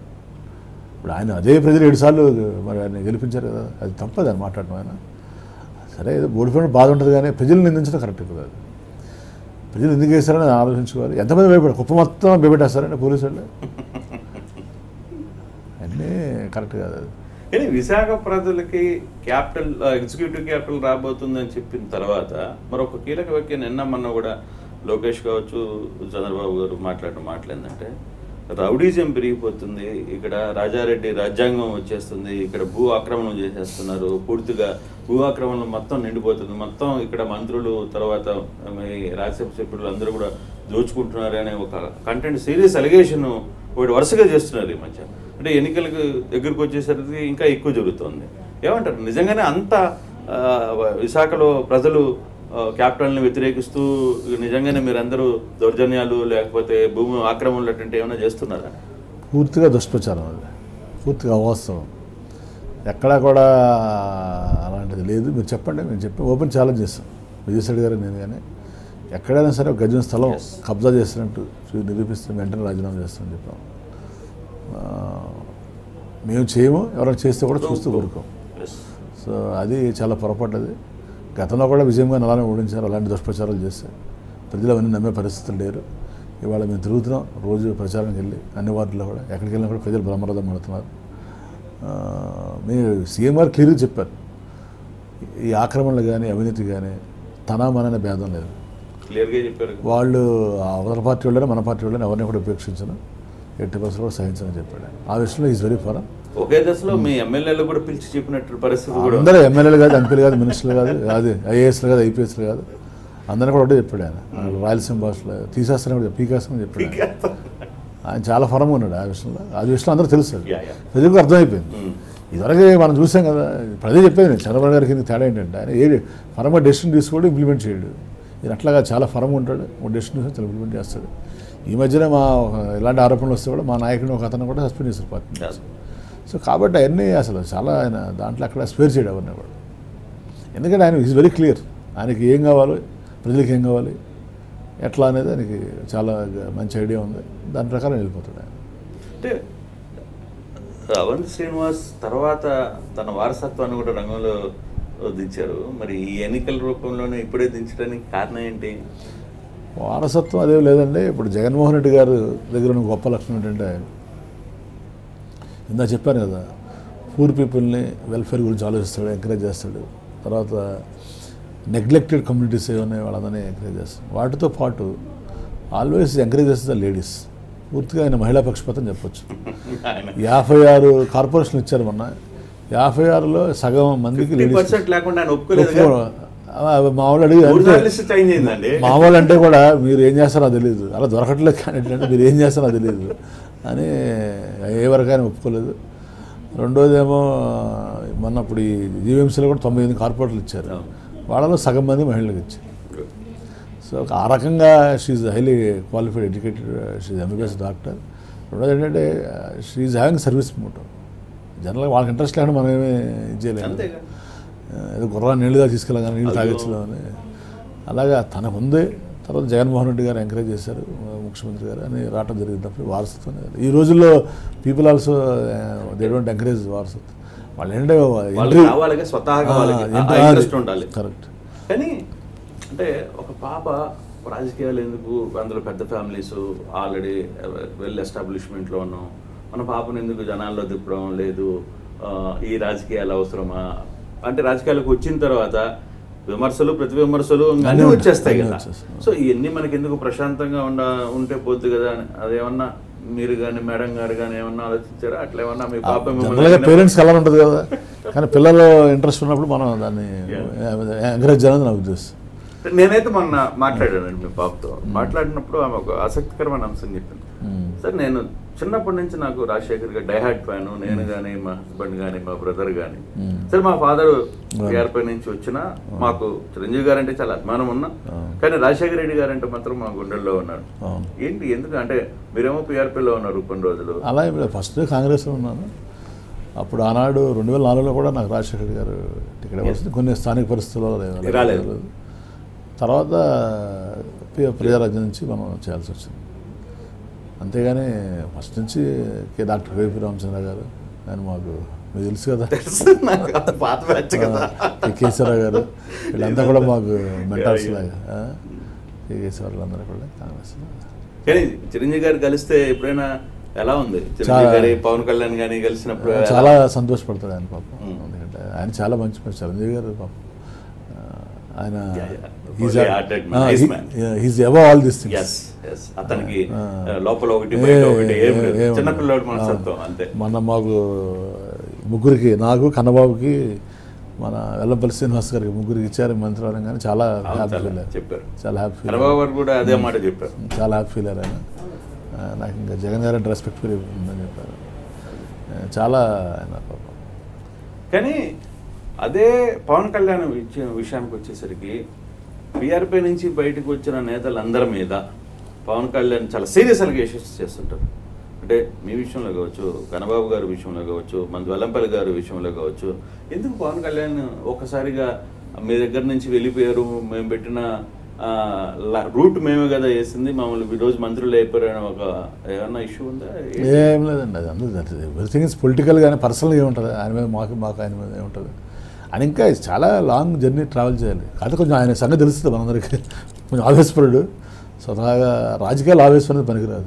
ఇప్పుడు ఆయన అదే ప్రజలు ఏడుసార్లు మరి ఆయన గెలిపించారు కదా అది తప్పదు అని మాట్లాడడం ఆయన. సరే ఏదో ఓడిపోయిన బాధ ఉంటుంది కానీ ప్రజలు నిందించడం కరెక్ట్ కదా అది. ప్రజలు ఎందుకు వేస్తారని ఆలోచించుకోవాలి. ఎంతమంది భయపడారు కుప్ప మొత్తం భయపెట్టేస్తారండి పోలీసు వాళ్ళు. అన్నీ కరెక్ట్ కాదు అది. కానీ విశాఖ ప్రజలకి క్యాపిటల్ ఎగ్జిక్యూటివ్ క్యాపిటల్ రాబోతుందని చెప్పిన తర్వాత మరొక కీలక వ్యక్తి నిన్న మొన్న కూడా లోకేష్ కావచ్చు చంద్రబాబు గారు మాట్లాడిన మాటలు ఏంటంటే రౌడీజం పెరిగిపోతుంది ఇక్కడ రాజారెడ్డి రాజ్యాంగం వచ్చేస్తుంది ఇక్కడ భూ ఆక్రమణం చేసేస్తున్నారు పూర్తిగా భూ ఆక్రమణలు మొత్తం నిండిపోతుంది మొత్తం ఇక్కడ మంత్రులు తర్వాత రాజ్యసభ సభ్యులు అందరూ కూడా దోచుకుంటున్నారు అనే ఒక కంటెంట్ సీరియస్ అలిగేషన్ ఒకటి వరుసగా చేస్తున్నారు ఈ మధ్య. అంటే ఎన్నికలకు దగ్గరకు వచ్చేసరికి ఇంకా ఎక్కువ జరుగుతుంది. ఏమంటారు? నిజంగానే అంత విశాఖలో ప్రజలు క్యాపిటల్ని వ్యతిరేకిస్తూ నిజంగానే మీరందరూ దౌర్జన్యాలు లేకపోతే భూమి ఆక్రమణలు అటువంటి ఏమైనా చేస్తున్నారా? పూర్తిగా దుష్ప్రచారం అది పూర్తిగా అవాస్తవం. ఎక్కడా కూడా అలాంటిది లేదు. మీరు చెప్పండి మేము చెప్పి ఓపెన్ ఛాలెంజ్ చేస్తాం. విజయసాయి గారు నేను కానీ ఎక్కడైనా సరే ఒక గజం స్థలం. కబ్జా చేస్తున్నట్టు చూ- నిరూపిస్తే వెంటనే రాజీనామా చేస్తామని చెప్పాం. ఆ, మేము చేయము ఎవరైనా చేస్తే కూడా చూస్తూ Yes. సో అది చాలా పొరపాటు అది గతంలో కూడా విజయంగా అలానే ఓడించారు అలాంటి దుష్ప్రచారాలు చేస్తే ప్రజలు అవన్నీ నమ్మే పరిస్థితులు లేరు. ఇవాళ మేము తిరుగుతున్నాం రోజు ప్రచారానికి వెళ్ళి అన్ని వార్డుల్లో కూడా ఎక్కడికి వెళ్ళినా కూడా ప్రజలు బ్రహ్మరథం పడుతున్నారు. మీరు సీఎం గారు క్లియర్గా చెప్పారు. ఈ ఆక్రమణలు కానీ అవినీతి కానీ తన మననే భేదం లేదు. క్లియర్గా చెప్పారు. కదా. వాళ్ళు అవతల పార్టీ వాళ్ళని మన పార్టీ వాళ్ళని ఎవరిని కూడా ఉపేక్షించను. ఎట్టి పరిస్థితులు కూడా సహించని చెప్పాడు. ఆ విషయంలో ఈజ్ వెరీ ఫారం ఒకే దశలో మీ ఎమ్మెల్యేలు కూడా పిలిచి చెప్పినట్టు పరిస్థితి కూడా. అందరూ ఎమ్మెల్యేలు కాదు ఎంపీలు కాదు మినిస్టర్లు కాదు అది ఐఏఎస్లు కాదు ఐపీఎస్లు కాదు. అందరిని కూడా ఒకటే చెప్పాడు ఆయన. రాయలసీమ భాషలో తీసేస్తానని కూడా పీకేస్తానని చెప్పాడు ఆయన. చాలా ఫరంగా ఉన్నాడు ఆ విషయంలో. ఆ విషయంలో అందరూ తెలుసు. ప్రజలకు అర్థమైపోయింది. ఉమ్. ఇదివరకు మనం చూసాం కదా ప్రజే చెప్పేది నేను చంద్రబాబు గారికి తేడా ఏంటంటే ఆయన ఏ ఫరంగా డెసిషన్ తీసుకోవడం ఇంప్లిమెంట్ చేయడు. ఈయన అట్లాగా చాలా ఫరంగా ఉంటాడు. ఒక డెసిషన్ తీసుకొని చాలా ఇంప్లిమెంట్ చేస్తాడు. ఈ మధ్యన మా ఇలాంటి ఆరోపణలు వస్తే కూడా మా నాయకుడిని ఒక అతను కూడా సస్పెండ్ చేశారు పార్టీ. సో కాబట్టి అవన్నీ అసలు చాలా ఆయన దాంట్లో అక్కడ స్పేర్ చేయడం అవన్నీ కూడా. ఎందుకంటే ఆయన ఈజ్ వెరీ క్లియర్ ఆయనకి ఏం కావాలో ప్రజలకు ఏం కావాలి ఎట్లా అనేది ఆయనకి చాలా మంచి ఐడియా ఉంది. దాని ప్రకారం వెళ్ళిపోతాడు ఆయన. అంటే అవంతి శ్రీనివాస్ తర్వాత తన వారసత్వాన్ని కూడా రంగంలో దించారు. మరి ఈ ఎన్నికల రూపంలోనే ఇప్పుడే దించడానికి కారణం ఏంటి? వారసత్వం అదే లేదండి. ఇప్పుడు జగన్మోహన్ రెడ్డి గారు దగ్గర ఉన్న గొప్ప లక్షణం ఏంటంటే ఇందా చెప్పాను కదా పూర్ పీపుల్ని వెల్ఫేర్ గురించి ఆలోచిస్తాడు ఎంకరేజ్ చేస్తాడు. తర్వాత నెగ్లెక్టెడ్ కమ్యూనిటీస్ ఏమన్నాయి వాళ్ళందరినీ ఎంకరేజ్ చేస్తాడు. వాటితో పాటు ఆల్వేస్ ఎంకరేజ్ చేస్తుంది లేడీస్. పూర్తిగా ఆయన మహిళా పక్షపాతం చెప్పొచ్చు. యాభై ఆరు కార్పొరేషన్లు ఇచ్చారు మొన్న. యాభై ఆరులో సగం మందికి లేడీస్. పర్సెంట్ లేకుండా ఆయన ఒప్పుకోలేదు మా వాళ్ళు అడిగి అంటే- మామూలు అంటే కూడా మీరు ఏం చేస్తారో తెలియదు అలా దొరకట్లేదు కానీ ఏంటంటే మీరు ఏం చేస్తారో తెలియదు అని ఏ వరకైనా ఒప్పుకోలేదు. రెండోదేమో మొన్న ఇప్పుడు ఈ జీవీఎంసీలో కూడా తొంభై ఎనిమిది కార్పొరేట్లు ఇచ్చారు. వాళ్ళలో సగం మంది మహిళలకు ఇచ్చారు. సో ఆ రకంగా she highly qualified educated she MBBS doctor రెండోది ఏంటంటే షీఈ్ హ్యావింగ్ సర్వీస్ మోటో జనరల్గా వాళ్ళకి ఇంట్రెస్ట్ లేకుండా మనం ఏమీ ఇది చేయలేము. ఏదో గుర్రా నీళ్ళుగా తీసుకెళ్ళగా నీళ్ళు. తాగొచ్చులో అని. అలాగా తనకు ఉంది తర్వాత జగన్మోహన్ రెడ్డి గారు ఎంకరేజ్ చేశారు ముఖ్యమంత్రి గారు అని రావటం జరిగినప్పుడు వారసత్వం. ఈ రోజుల్లో people also they don't encourage వారసత్వం. వాళ్ళు ఏంటంటే కరెక్ట్ కానీ అంటే ఒక పాప రాజకీయాలు ఎందుకు? అందులో పెద్ద ఫ్యామిలీస్ ఆల్రెడీ వెల్ ఎస్టాబ్లిష్మెంట్లో ఉన్నాం. మన పాపను ఎందుకు జనాల్లో తిప్పడం లేదు? ఈ రాజకీయాలు అవసరమా? అంటే రాజకీయాలకు వచ్చిన తర్వాత విమర్శలు ప్రతి విమర్శలు అన్నీ వచ్చేస్తాయి కదా. సో ఇవన్నీ మనకి ఎందుకు ప్రశాంతంగా ఉండ ఉంటే పోద్ది కదా అని అదేమన్నా మీరు కానీ మేడం గారు కానీ ఏమన్నా ఆలోచించారా? అట్లా ఏమన్నా మీ పాప పేరెంట్స్కి ఎలా ఉంటుంది కదా. కానీ పిల్లలు ఇంట్రెస్ట్ ఉన్నప్పుడు మనం దాన్ని ఎంకరేజ్ చేయాలని నా ఉద్దేశం. నేనైతే మొన్న మాట్లాడానండి మీ పాపతో. మాట్లాడినప్పుడు ఆమె ఒక ఆసక్తికరమైన అంశం చెప్పింది. మ్మ్. సార్ నేను చిన్నప్పటి నుంచి నాకు రాజశేఖర్ గారు డైహార్ట్ ఫ్యాన్ నేను కానీ మా హస్బెండ్ కానీ మా బ్రదర్ కానీ మ్మ్. సరే మా ఫాదర్ టీఆర్పై నుంచి వచ్చిన మాకు చిరంజీవి గారు అంటే చాలా అభిమానం ఉన్నా. కానీ రాజశేఖర రెడ్డి గారు అంటే మాత్రం మా గుండెల్లో ఉన్నారు. ఏంటి ఎందుకు? అంటే మీరేమో పిఆర్పీలో ఉన్నారు కొన్ని రోజులు. అలా ఫస్ట్ కాంగ్రెస్లో ఉన్నాను. అప్పుడు ఆనాడు రెండు వేల నాలుగులో కూడా నాకు రాజశేఖర్ గారు టికెట్ వస్తుంది కొన్ని స్థానిక పరిస్థితుల్లో లేదు. రాలేదు. తర్వాత ప్రజారాజ్యం నుంచి మనం చేయాల్సి వచ్చింది. అంతేగాని ఫస్ట్ నుంచి కే డాక్టర్ కేపీ రామచంద్ర గారు ఆయన మాకు మీకు తెలుసు కదా. పాత బ్యాచ్ కదా. గారు వీళ్ళంతా కూడా మాకు మెంటర్స్ లాగా. ఆ? కే కేసీఆర్ వాళ్ళందరూ కూడా కాంగ్రెస్లో కానీ చిరంజీవి గారు కలిస్తే ఎప్పుడైనా ఎలా ఉంది? చిరంజీవి గారి పవన్ కళ్యాణ్ గాని కలిసినప్పుడు చాలా సంతోషపడతాడు ఆయన పాపం. ఎందుకంటే ఆయన చాలా మంచి చిరంజీవి గారు పాపం. ఆయన he's above all this things అతనికి ఆ. ఆ, లోపల ఒకటి బయట ఒకటి చిన్నపిల్లడు ఆ. మనస్తత్వం అంతే. మొన్న మాకు ముగ్గురికి నాకు కన్నబాబుకి మన వెల్లంపల్లి శ్రీనివాస్ గారికి ముగ్గురికి ఇచ్చారు మంత్రివర్గం కానీ చాలా హ్యాపీ ఫీల్ చెప్పారు. చాలా హ్యాపీ ఫీల్ గారు కూడా అదే మాట చెప్పారు. చాలా హ్యాపీ ఫీల్ అయ్యారు ఆయన నాకు ఇంకా జగన్ గారు అంటే రెస్పెక్ట్ ఫీల్ ఉందని చెప్పారు. చాలా ఆయన కానీ అదే పవన్ కళ్యాణ్ విషయం విషయానికి వచ్చేసరికి టీఆర్పీ నుంచి బయటకు వచ్చిన నేతలందరి మీద పవన్ కళ్యాణ్ చాలా సీరియస్ అలిగేషన్స్ చేస్తుంటారు. అంటే మీ విషయంలో కావచ్చు కనబాబు గారి విషయంలో కావచ్చు మన వెల్లంపల్లి గారి విషయంలో కావచ్చు ఎందుకు పవన్ కళ్యాణ్ ఒక్కసారిగా మీ దగ్గర నుంచి వెళ్ళిపోయారు మేము పెట్టిన ల- రూట్ మేమే కదా వేసింది మామూలు ఈరోజు రోజు మంత్రులు అయిపోయారు ఒక ఏమన్నా ఇష్యూ ఉందా? ఏం లేదండి అది అందరూ ఎవ్రీథింగ్ ఇస్ పొలిటికల్ కానీ పర్సనల్గా ఏముంటుంది? ఆయన మీద మాకు మాకు ఆయన మీద ఏముంటుంది? ఆయన ఇంకా చాలా లాంగ్ జర్నీ ట్రావెల్ చేయాలి. కాకపోతే కొంచెం ఆయన సంగతి తెలుస్తుంది మనందరికీ. కొంచెం ఆవేశపరుడు. స్వతహాగా రాజకీయాలు ఆవేశపడేది పనికిరాదు.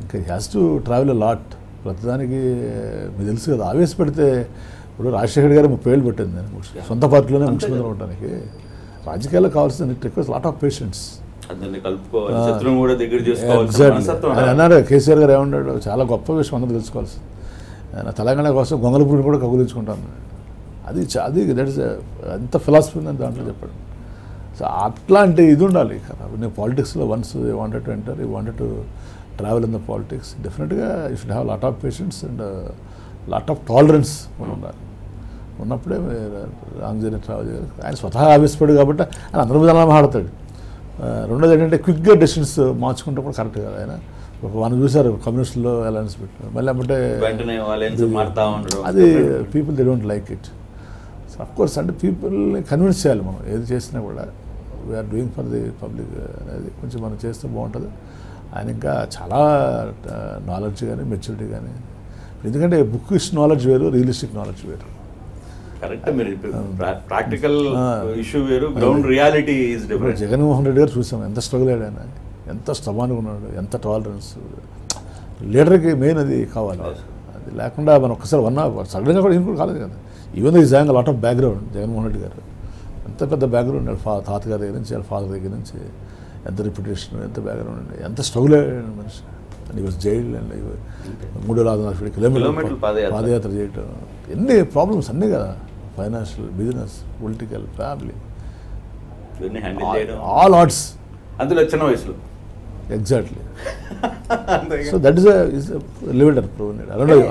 ఇంకా హ్యాస్ టు ట్రావెల్ లాట్ ప్రతిదానికి మీకు తెలుసు కదా ఆవేశపడితే ఇప్పుడు రాజశేఖర్ గారు ముప్పై ఏళ్ళు పట్టింది ముఖ్య- సొంత పార్టీలోనే ముఖ్యమంత్రి కదా. అవడానికి రాజకీయాల్లో కావాల్సిన రిక్వెస్ట్ లాట్ ఆఫ్ ఆయన అన్నారు కేసీఆర్ గారు ఏమన్నాడు చాలా గొప్ప విషయం అందరూ తెలుసుకోవాల్సింది. తెలంగాణ కోసం గొంగళపూడిని కూడా కగులించుకుంటాను. అది అది దట్ ఇస్ ఎంత ఫిలాసఫీ ఉందని దాంట్లో చెప్పాడు. సో అట్లాంటి ఇది ఉండాలి. కదా నేను పాలిటిక్స్లో once wanted to enter you wanted to travel in the politics డెఫినెట్గా you should have lot of patience and lot of tolerance ఉండాలి. ఉన్నప్పుడే రాంగ్ జర్నీ ట్రావెల్ చేయాలి ఆయన స్వతహా ఆవేశపడు కాబట్టి ఆయన అందరి మీద అలా మాట్లాడతాడు ఆ, రెండోది ఏంటంటే క్విక్గా డెసిషన్స్ మార్చుకుంటే కూడా కరెక్ట్ కదా ఆయన. ఒక మనం చూసారు కమ్యూనిస్టులో అలయన్స్ పెట్టారు మళ్ళీ అంటే అది people they don't like it of course అంటే పీపుల్ని కన్విన్స్ చేయాలి మనం. ఏది చేసినా కూడా we are doing for the public అనేది కొంచెం మనం చేస్తే బాగుంటుంది. ఆయన ఇంకా చాలా నాలెడ్జ్ కానీ మెచ్యూరిటీ కానీ ఎందుకంటే బుక్కిష్ నాలెడ్జ్ వేరు రియలిస్టిక్ నాలెడ్జ్ వేరు. కరెక్ట్ మీరు ప్రాక్టికల్. ఇష్యూ వేరు ground reality is different Jaganmohan Reddy garu చూసాం ఎంత స్ట్రగుల్ అయ్యాడు ఆయన. ఎంత స్టమాన్గా ఉన్నాడు ఎంత టాలరెన్స్ లీడర్కి మెయిన్ అది కావాలి. అది లేకుండా మనం ఒక్కసారి వన్ సడన్గా కూడా కూడా కాలేదు కదా. Even is hang lot of background Jaganmohan Reddy garu. ఎంత పెద్ద బ్యాక్గ్రౌండ్ ఉన్నాడు. ఫా తాతగారి దగ్గర నుంచి వాళ్ళ ఫాదర్ దగ్గర నుంచి. ఎంత రిప్యుటేషన్ ఎంత బ్యాక్గ్రౌండ్ ఉండే ఎంత స్ట్రగుల్ అయ్యాడు మనిషి. అండ్ వాజ్ జైల్డ్ అండ్ మూడు వేల వందల కిలోమీటర్లు కిలోమీటర్ పాదయాత్ర. చేయటం. ఎన్ని ప్రాబ్లమ్స్ అన్నీ కదా. Financial business political family all arts అందులో చిన్న వయసులో. Exactly so that is is prove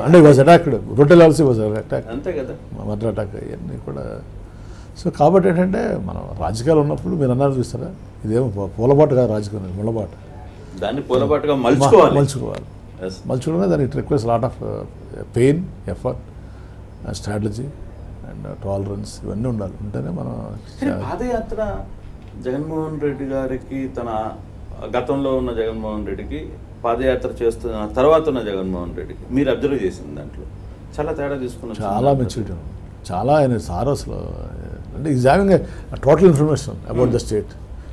అంటే వాజ్ అటాక్డ్ రొటెల్ ఆల్సీ వాజ్ అటాక్ అంతే కదా. మర్డర్ అటాక్ ఇవన్నీ కూడా. సో కాబట్టి ఏంటంటే మనం రాజకీయాలు ఉన్నప్పుడు మీరు అన్నారు చూస్తారా? ఇదేమో పూలబాటు కాదు రాజకీయం ముళ్ళబాటు దాన్ని పూలపాటుగా మలుచుకోవాలి. మలుచుకోవాలి. Yes. మలుచుకోవడం దానికి request lot of pain effort strategy and tolerance ఇవన్నీ ఉండాలి. ఉంటేనే మనం పాదయాత్ర జగన్మోహన్ రెడ్డి గారికి తన గతంలో ఉన్న జగన్మోహన్ రెడ్డికి పాదయాత్ర చేస్తున్న తర్వాత ఉన్న జగన్మోహన్ రెడ్డికి మీరు అబ్జర్వ్ చేసింది దాంట్లో. చాలా తేడా తీసుకున్నారు చాలా మెచ్యూరిటీ ఉంది. చాలా ఆయన సార్ అసలు అంటే having total information about the state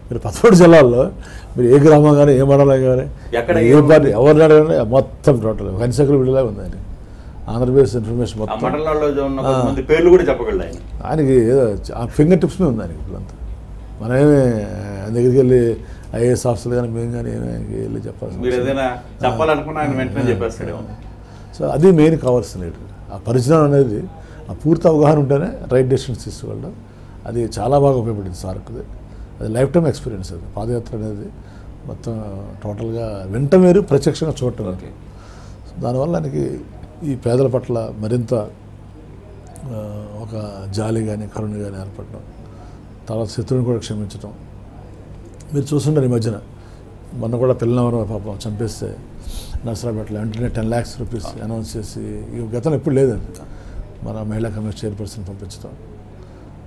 మీరు పదమూడు జిల్లాల్లో మీరు ఏ గ్రామం కానీ ఏ మండలం కానీ ఎక్కడ ఏ పార్టీ ఎవరిని అడగండి మొత్తం టోటల్ ఎన్సైక్లోపీడియాలా ఉంది ఆయన. ఆంధ్రప్రదేశ్ ఇన్ఫర్మేషన్ మొత్తం. మండలాల్లో ఉన్న కొంతమంది పేర్లు కూడా చెప్పగలడు ఆయన. ఆయనకి ఏదో ఫింగర్ టిప్స్ మీద ఉంది ఆయనకి ఇప్పుడంతా మనమేమి దగ్గరికి వెళ్ళి ఐఏఎస్ ఆఫీసర్లు కానీ మేము కానీ వెళ్ళి చెప్పాల్సి మీరు సో అది మెయిన్ కావాల్సిన ఆ పరిజ్ఞానం అనేది ఆ పూర్తి అవగాహన ఉంటేనే రైట్ డెసిషన్స్ తీసుకోవడం అది చాలా బాగా ఉపయోగపడింది సార్కుది అది లైఫ్ టైం ఎక్స్పీరియన్స్ అది. పాదయాత్ర అనేది మొత్తం టోటల్గా వెంట వేరు ప్రత్యక్షంగా చూడటం దానివల్ల ఆయనకి ఈ పేదల పట్ల మరింత ఒక జాలి కానీ కరుణ కానీ ఏర్పడడం తర్వాత శత్రువుని కూడా క్షమించడం మీరు చూస్తుంటారు ఈ మధ్యన. మొన్న కూడా పిల్లనవరం పాపం చంపేస్తే నర్సరాపేటలో వెంటనే టెన్ ల్యాక్స్ రూపీస్ అనౌన్స్ చేసి ఈ గతంలో ఎప్పుడు లేదండి మన మహిళా కమిషన్ చైర్పర్సన్ పంపించడం.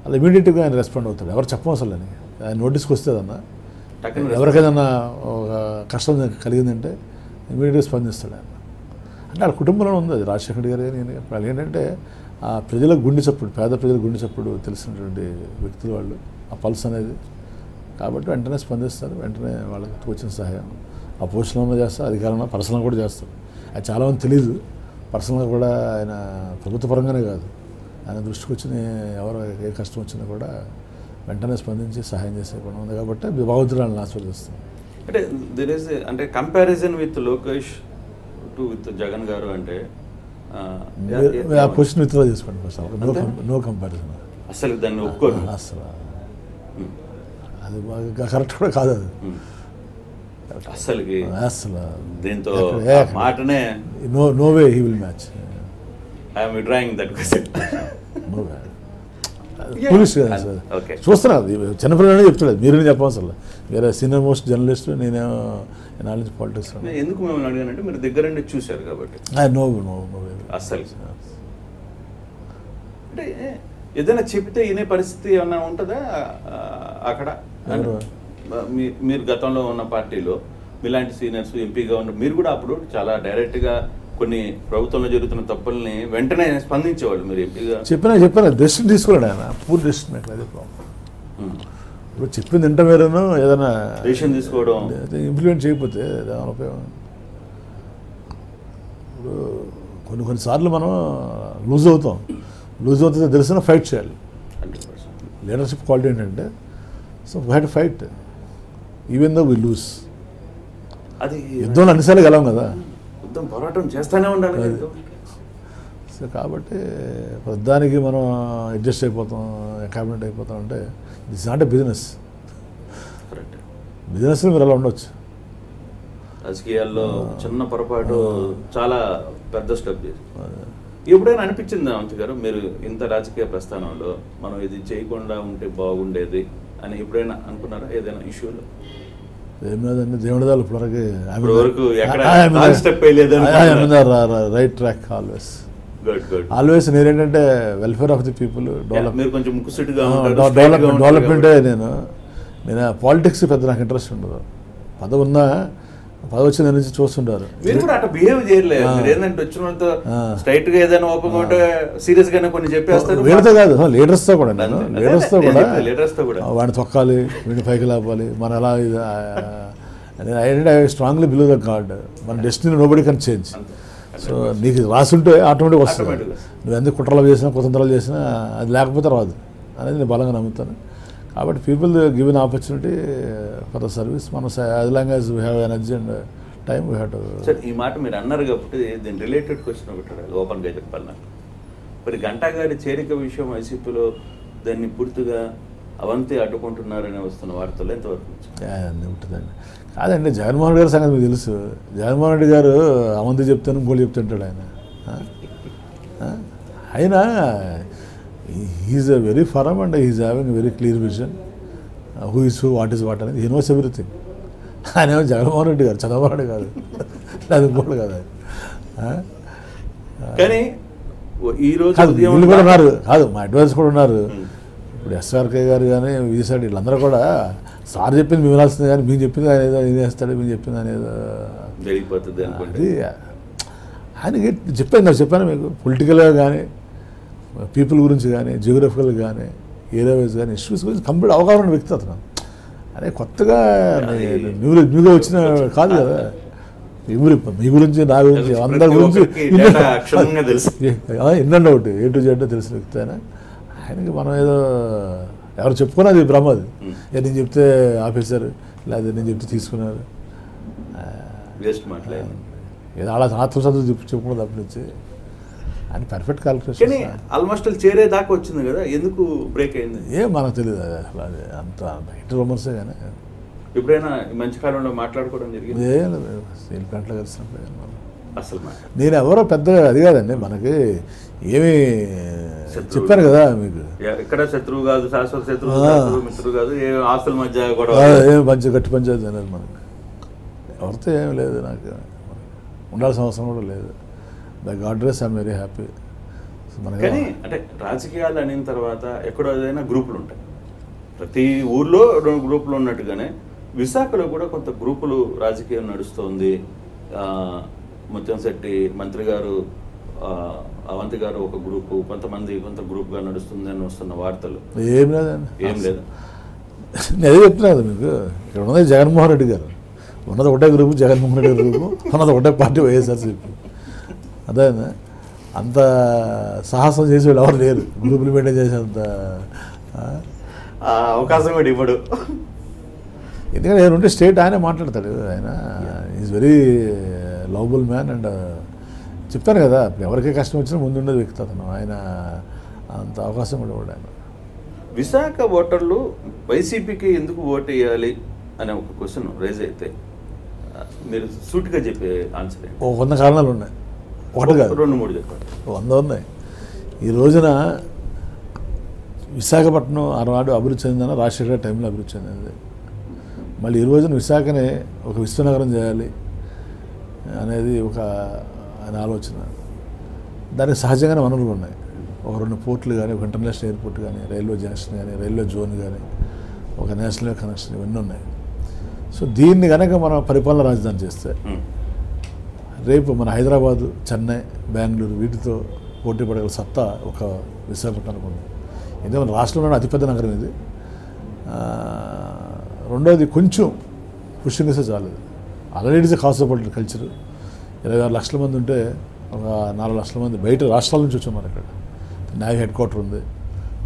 అలా ఇమీడియట్గా ఆయన రెస్పాండ్ అవుతాడు. ఎవరు చెప్పవసరం లేని ఆయన నోటీస్కి వస్తేదన్నా ఎవరికైనా ఒక కష్టం కలిగిందంటే ఇమీడియట్గా స్పందిస్తాడు ఆయన. అంటే వాళ్ళ కుటుంబంలో ఉంది అది. రాజశేఖర్ రెడ్డి గారు కానీ. వాళ్ళు ఏంటంటే ఆ ప్రజల గుండె చప్పుడు పేద ప్రజల గుండె చప్పుడు తెలిసినటువంటి వ్యక్తులు వాళ్ళు. ఆ పల్స్ అనేది కాబట్టి వెంటనే స్పందిస్తారు వెంటనే వాళ్ళకి తోచిన సహాయం. ఆ పోస్టులో చేస్తారు అధికారంలో పర్సనల్ కూడా చేస్తారు. అది చాలామంది తెలియదు పర్సనల్గా కూడా ఆయన ప్రభుత్వ పరంగానే కాదు. ఆయన దృష్టికి వచ్చిన ఎవరు ఏ కష్టం వచ్చినా కూడా వెంటనే స్పందించి సహాయం చేసే గుణం ఉంది కాబట్టి భగవంతురాలను ఆస్వాదిస్తాం అంటే దిర్ ఇస్ అంటే comparison with Lokesh to with Jagan garu అంటే ఆ, క్వశ్చన్ విత్డ్రా చేసుకోండి ఫస్ట్ నో కంపారిజన్ అసలు దాన్ని ఒప్పుకోరు. అసలు. అది కరెక్ట్ కూడా కాదు అది. ఉమ్. అసలుకి అసలు దీంతో? మాటనే no no way he will match. I'm withdrawing that question no way. Police కదా సార్. ఓకే చూస్తున్నా అది చిన్నపిల్లనే చెప్తాడు మీరు చెప్పవసరం వేరే సీనియర్ మోస్ట్ జర్నలిస్ట్ నేనేమో నాలెడ్జ్ పాలిటిక్స్ ఎందుకు మేము అడిగానంటే మీరు దగ్గరండి చూశారు కాబట్టి. నో నో అస్సలు. అంటే ఏదైనా చెప్తే వినే పరిస్థితి ఏమన్నా ఉంటుందా? అక్కడ? మీరు గతంలో ఉన్న పార్టీలో మీలాంటి సీనియర్స్ ఎంపీగా ఉన్న మీరు కూడా అప్పుడు చాలా డైరెక్ట్గా కొన్ని ప్రభుత్వంలో జరుగుతున్న తప్పుల్ని వెంటనే స్పందించేవాళ్ళు మీరు ఎంపీగా? చెప్పినా చెప్పినా డెసిషన్ తీసుకోలేడు ఆయన. పూర్ డెసిషన్ మేకర్ అదే ప్రాబ్లం ఇప్పుడు చెప్పింది ఇంట వేరేనో ఏదైనా డెసిషన్ తీసుకోవడం. ఇంప్లిమెంట్ చేయకపోతే ఏమైనా ఉపయోగం. ఇప్పుడు కొన్ని కొన్నిసార్లు మనం లూజ్ అవుతాం. లూజ్ అవుతుందో తెలిసిన ఫైట్ చేయాలి. లీడర్షిప్ క్వాలిటీ ఏంటంటే so we had fight even though we lose అది యుద్ధంలో అన్నిసార్లు గెలవం కదా. యుద్ధం పోరాటం చేస్తానే ఉండాలి. సో కాబట్టి ప్రధానికి మనం అడ్జస్ట్ అయిపోతాం అకామిడేట్ అయిపోతాం అంటే దిస్ నాట్ ఎ బిజినెస్. బిజినెస్లో మీరు అలా ఉండొచ్చు. రాజకీయాల్లో చిన్న పొరపాటు చాలా పెద్ద స్టెప్ ఎప్పుడైనా అనిపించిందా అవంతి గారు? మీరు ఇంత రాజకీయ ప్రస్థానంలో మనం ఇది చేయకుండా ఉంటే బాగుండేది. అని ఎప్పుడైనా అనుకున్నారా? ఏదైనా ఇష్యూలో? ఏం లేదండి దేవుడి దాలు ఇప్పటివరకు. Right track always. ఆల్వేస్ నేనేంటంటే welfare of the people development. నేను. నేను పాలిటిక్స్ పెద్ద నాకు ఇంట్రెస్ట్ ఉండదు. పదవి ఉన్నా పదవి వచ్చిన నుంచి చూస్తుంటారు. మీరు కూడా అట్లా బిహేవ్ చేయలేదు ఏంటంటే వచ్చిన వాళ్ళతో. స్ట్రైట్గా ఏదైనా ఓపెన్ ఉంటే సీరియస్ గానే కొన్ని చెప్పేస్తారు. వీళ్ళతో కాదు లీడర్స్తో కూడా నేను. అదే, లీడర్స్తో నేను కూడా leaders తో కూడా. వాడిని తొక్కాలి వీడిని పైకి లేపాలి. మన ఎలా I strongly believe the God. మన destiny nobody can change. So నీకు రాసుంటే ఆటోమేటిక్ వస్తుంది. నువ్వు ఎందుకు కుట్రలు చేసినా కుతంత్రాలు చేసినా అది లేకపోతే రాదు. అనేది నేను బలంగా నమ్ముతాను. కాబట్టి people given opportunity for the service మనం as long as we have energy and time we have to sir ఈ మాట మీరు అన్నారు కాబట్టి దీని రిలేటెడ్ క్వశ్చన్ ఒకటి అడగాలి ఓపెన్గా చెప్పాలి మరి గంటా గారి చేరిక విషయం వైసీపీలో దాన్ని పూర్తిగా అవంతి అడ్డుకుంటున్నారని వస్తున్న వార్తలు ఎంతవరకు ఉంటుందండి. కాదండి జగన్మోహన్ రెడ్డి గారి సంగతి మీకు తెలుసు. జగన్మోహన్ రెడ్డి గారు అవంతి చెప్తాను ఇంకోటి చెప్తుంటాడు ఆయన. ఆ? He's a very firm and he's having very clear vision who is who what is what అనేది హీ నోస్ ఎవ్రీథింగ్ ఆయన ఏమో జగన్మోహన్ రెడ్డి గారు చంద్రబాబు నాయుడు <laughs> కాదు అది ఇంకోటి కాదు? కానీ ఈ రోజు వీళ్ళు కూడా ఉన్నారు. కాదు మా అడ్వైస్ కూడా ఉన్నారు. ఇప్పుడు ఎస్ఆర్కే గారు కానీ వీసాడు వీళ్ళందరూ కూడా సార్ చెప్పింది మేము వినాల్సింది కానీ మేము చెప్పింది ఆయన ఏదో ఇది వేస్తాడు మేము చెప్పింది ఆయన ఏదో. జరిగిపోతుంది అది ఆయనకి చెప్పాను నాకు చెప్పాను మీకు. పొలిటికల్గా కానీ పీపుల్ గురించి కానీ జియోగ్రఫికల్ కానీ ఏరియా వైజ్ కానీ ఇష్యూస్ గురించి కంప్లీట్ అవగాహన ఉన్న వ్యక్తి అతను అదే కొత్తగా న్యూ న్యూగా వచ్చిన కాదు కదా మీ గురి- మీ గురించి నా గురించి. అందరి గురించి. ఎన్నండి <laughs> ఒకటి ఏ టు జెడ్ తెలిసిన వ్యక్తి ఆయన ఆయనకి మనం ఏదో ఎవరు చెప్పుకున్నది భ్రమ అది. ఏ నేను చెప్తే ఆఫీసర్ లేదా నేను చెప్తే తీసుకున్నారు ఏదో అలా ఆత్మసంతో చెప్పు చెప్పుకోవడం తప్పించి అని పర్ఫెక్ట్ కానీ క్యాలిక్యులేషన్ ఆల్మోస్ట్ చేరే దాకా వచ్చింది కదా ఎందుకు బ్రేక్ అయింది? ఏం మనకు తెలియదు అది అసలు అది అంత బయట రూమర్సే కానీ. ఎప్పుడైనా మధ్య కాలంలో మాట్లాడుకోవడం జరిగింది? స్టీల్ ప్లాంట్లో కలిసినప్పుడు. అసలు నేను ఎవరో పెద్దగా అది కాదండి మనకి ఏమి. చెప్పాను కదా మీకు. ఎక్కడ శత్రువు కాదు శాశ్వత శత్రువు మిత్రుడు కాదు ఏ ఆస్తుల మధ్య గొడవ ఏం పంచాయతీ గట్టి పంచాయతీ అనేది మనకి. ఎవరితో ఏం లేదు నాకు. ఉండాల్సిన అవసరం కూడా లేదు. By God grace I'm very happy కానీ అంటే రాజకీయాలు అనిన తర్వాత ఎక్కడో ఏదైనా గ్రూపులు ఉంటాయి. ప్రతి ఊర్లో రెండు గ్రూపులు ఉన్నట్టుగానే విశాఖలో కూడా కొంత గ్రూపులు రాజకీయం నడుస్తోంది. ముత్యంశెట్టి మంత్రి గారు అవంతి గారు ఒక గ్రూపు కొంతమంది కొంత గ్రూప్గా నడుస్తుంది అని వస్తున్న వార్తలు. ఏం లేదండి. ఏం లేదు. నేను అదే చెప్తున్నా కదా మీకు ఇక్కడ ఉన్నది జగన్మోహన్ రెడ్డి గారు. ఉన్నది ఒకటే గ్రూపు జగన్మోహన్ రెడ్డి గ్రూపు ఉన్నది ఒకటే పార్టీ వైఎస్ఆర్సీపీ. అదే అంత సాహసం చేసేవాళ్ళు ఎవరు లేరు. గ్రూపులు మెయింటైన్ చేసేంత అవకాశం కూడా ఇవ్వడు. ఎందుకంటే నేను ఉంటే స్టేట్ ఆయనే మాట్లాడతాడు. ఆయన is very lovable man and చెప్తాను కదా ఎవరికే కష్టం వచ్చినా ముందుండేది వ్యక్తి అతను. ఆయన అంత అవకాశం కూడా ఆయన. విశాఖ ఓటర్లు వైసీపీకి ఎందుకు ఓటు వేయాలి అనే ఒక క్వశ్చన్ రేజ్ అయితే మీరు సూటిగా చెప్పే ఆన్సర్ ఓ వంద కారణాలు ఉన్నాయి. ఒకటి కాదు. రెండు మూడు చెప్పండి. వంద ఉన్నాయి. ఈ రోజున విశాఖపట్నం ఆనాడు అభివృద్ధి చెందిన రాజశేఖర టైంలో అభివృద్ధి చెందింది. మళ్ళీ ఈ రోజున విశాఖనే ఒక విశ్వనగరం చేయాలి అనేది ఒక ఆయన ఆలోచన. దానికి సహజంగానే వనరులు ఉన్నాయి. ఒక రెండు పోర్ట్లు కానీ ఒక ఇంటర్నేషనల్ ఎయిర్పోర్ట్ కానీ రైల్వే జంక్షన్ కానీ రైల్వే జోన్ కానీ ఒక నేషనల్ కనెక్షన్ ఇవన్నీ ఉన్నాయి. సో దీన్ని కనుక మనం పరిపాలన రాజధాని చేస్తే. రేపు మన హైదరాబాదు చెన్నై బెంగళూరు వీటితో పోటీ పడగల సత్తా ఒక విశాఖపట్నానికి ఉంది ఎందుకంటే మన రాష్ట్రంలోనే అతిపెద్ద నగరం ఇది. రెండవది కొంచెం పుష్టింగ్ చేస్తే చాలు. Already it's cosmopolitan culture. ఇరవై ఆరు లక్షల మంది ఉంటే ఒక నాలుగు లక్షల మంది బయట రాష్ట్రాల నుంచి వచ్చాం మన ఇక్కడ. న్యాయ హెడ్ క్వార్టర్ ఉంది.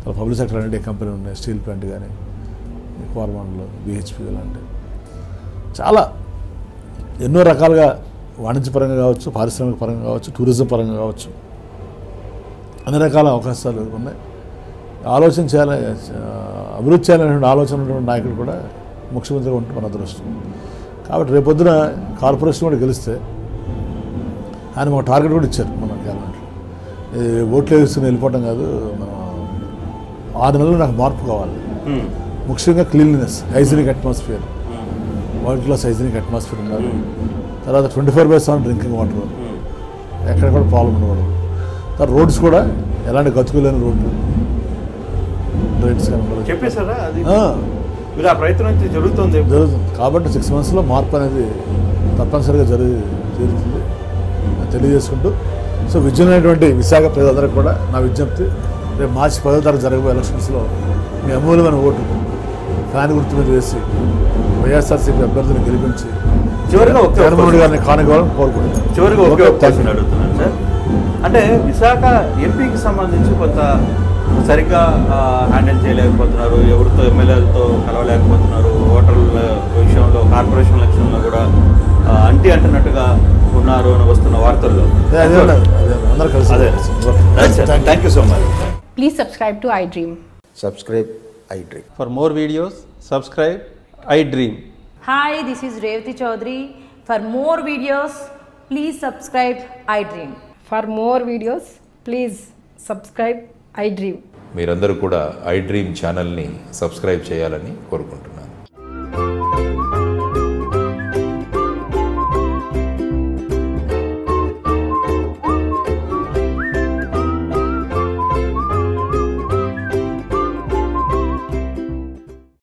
తర్వాత పబ్లిక్ సెక్టర్ అనేది కంపెనీ ఉన్నాయి? స్టీల్ ప్లాంట్ కానీ కోరమండలో బిహెచ్పి లాంటి. చాలా ఎన్నో రకాలుగా వాణిజ్యపరంగా కావచ్చు పారిశ్రామిక పరంగా కావచ్చు టూరిజం పరంగా కావచ్చు అన్ని రకాల అవకాశాలు ఉన్నాయి. ఆలోచన చేయాలి అభివృద్ధి చేయాలనేటువంటి ఆలోచన ఉన్నటువంటి నాయకుడు కూడా ముఖ్యమంత్రిగా ఉంటే మన అదృష్టం. కాబట్టి రేపొద్దున కార్పొరేషన్ కూడా గెలిస్తే ఆయన మాకు టార్గెట్ కూడా ఇచ్చారు మన ఇది ఓట్లు వేసుకుని వెళ్ళిపోవటం కాదు మనం ఆరు నెలలు నాకు మార్పు కావాలి. ముఖ్యంగా cleanliness hygienic atmosphere. World class hygienic atmosphere ఉండాలి. తర్వాత twenty four by seven drinking water. ఎక్కడ కూడా ప్రాబ్లం ఉండకూడదు. తర్వాత రోడ్స్ కూడా ఎలాంటి గతుకులేని రోడ్లు. ఉండదు చెప్పేశారా? మీరు ఆ ప్రయత్నం జరుగుతుంది. జరుగుతుంది. కాబట్టి సిక్స్ మంత్స్లో మార్పు అనేది తప్పనిసరిగా జరిగి జరుగుతుంది. తెలియజేసుకుంటూ. సో విజయమైనటువంటి విశాఖ ప్రజలందరికీ కూడా నా విజ్ఞప్తి రేపు మార్చి పదో తారీఖు జరగబోయే ఎలక్షన్స్లో మీ అమూల్యమైన ఓటు ఫ్యాన్ గుర్తు మీద వేసి వైఎస్ఆర్సీపీ అభ్యర్థిని గెలిపించి చివరిగా జగన్మోహన్ గారిని కానుకోవాలని కోరుకుంటున్నాను. చివరిగా ఒకే అడుగుతున్నాను సార్. అంటే విశాఖ ఎంపీకి సంబంధించి కొంత సరిగ్గా హ్యాండిల్ చేయలేకపోతున్నారు. ఎవరితో ఎమ్మెల్యేలతో కలవలేకపోతున్నారు. ఓటర్ల విషయంలో కార్పొరేషన్ ఎలక్షన్లో కూడా అంటి అంటున్నట్టుగా ఉన్నారు అని వస్తున్న వార్తల్లో. అదే అదే అదే అందరూ కలిసి అదే. Okay. Thank you so much. Please subscribe to iDream. subscribe iDream. For more videos, subscribe I Dream. Hi this is Revathi Chowdary for more videos please subscribe I Dream for more videos please subscribe I Dream మీరందరూ కూడా I dream ఛానల్ని subscribe చేయాలని కోరుకుంటున్నారు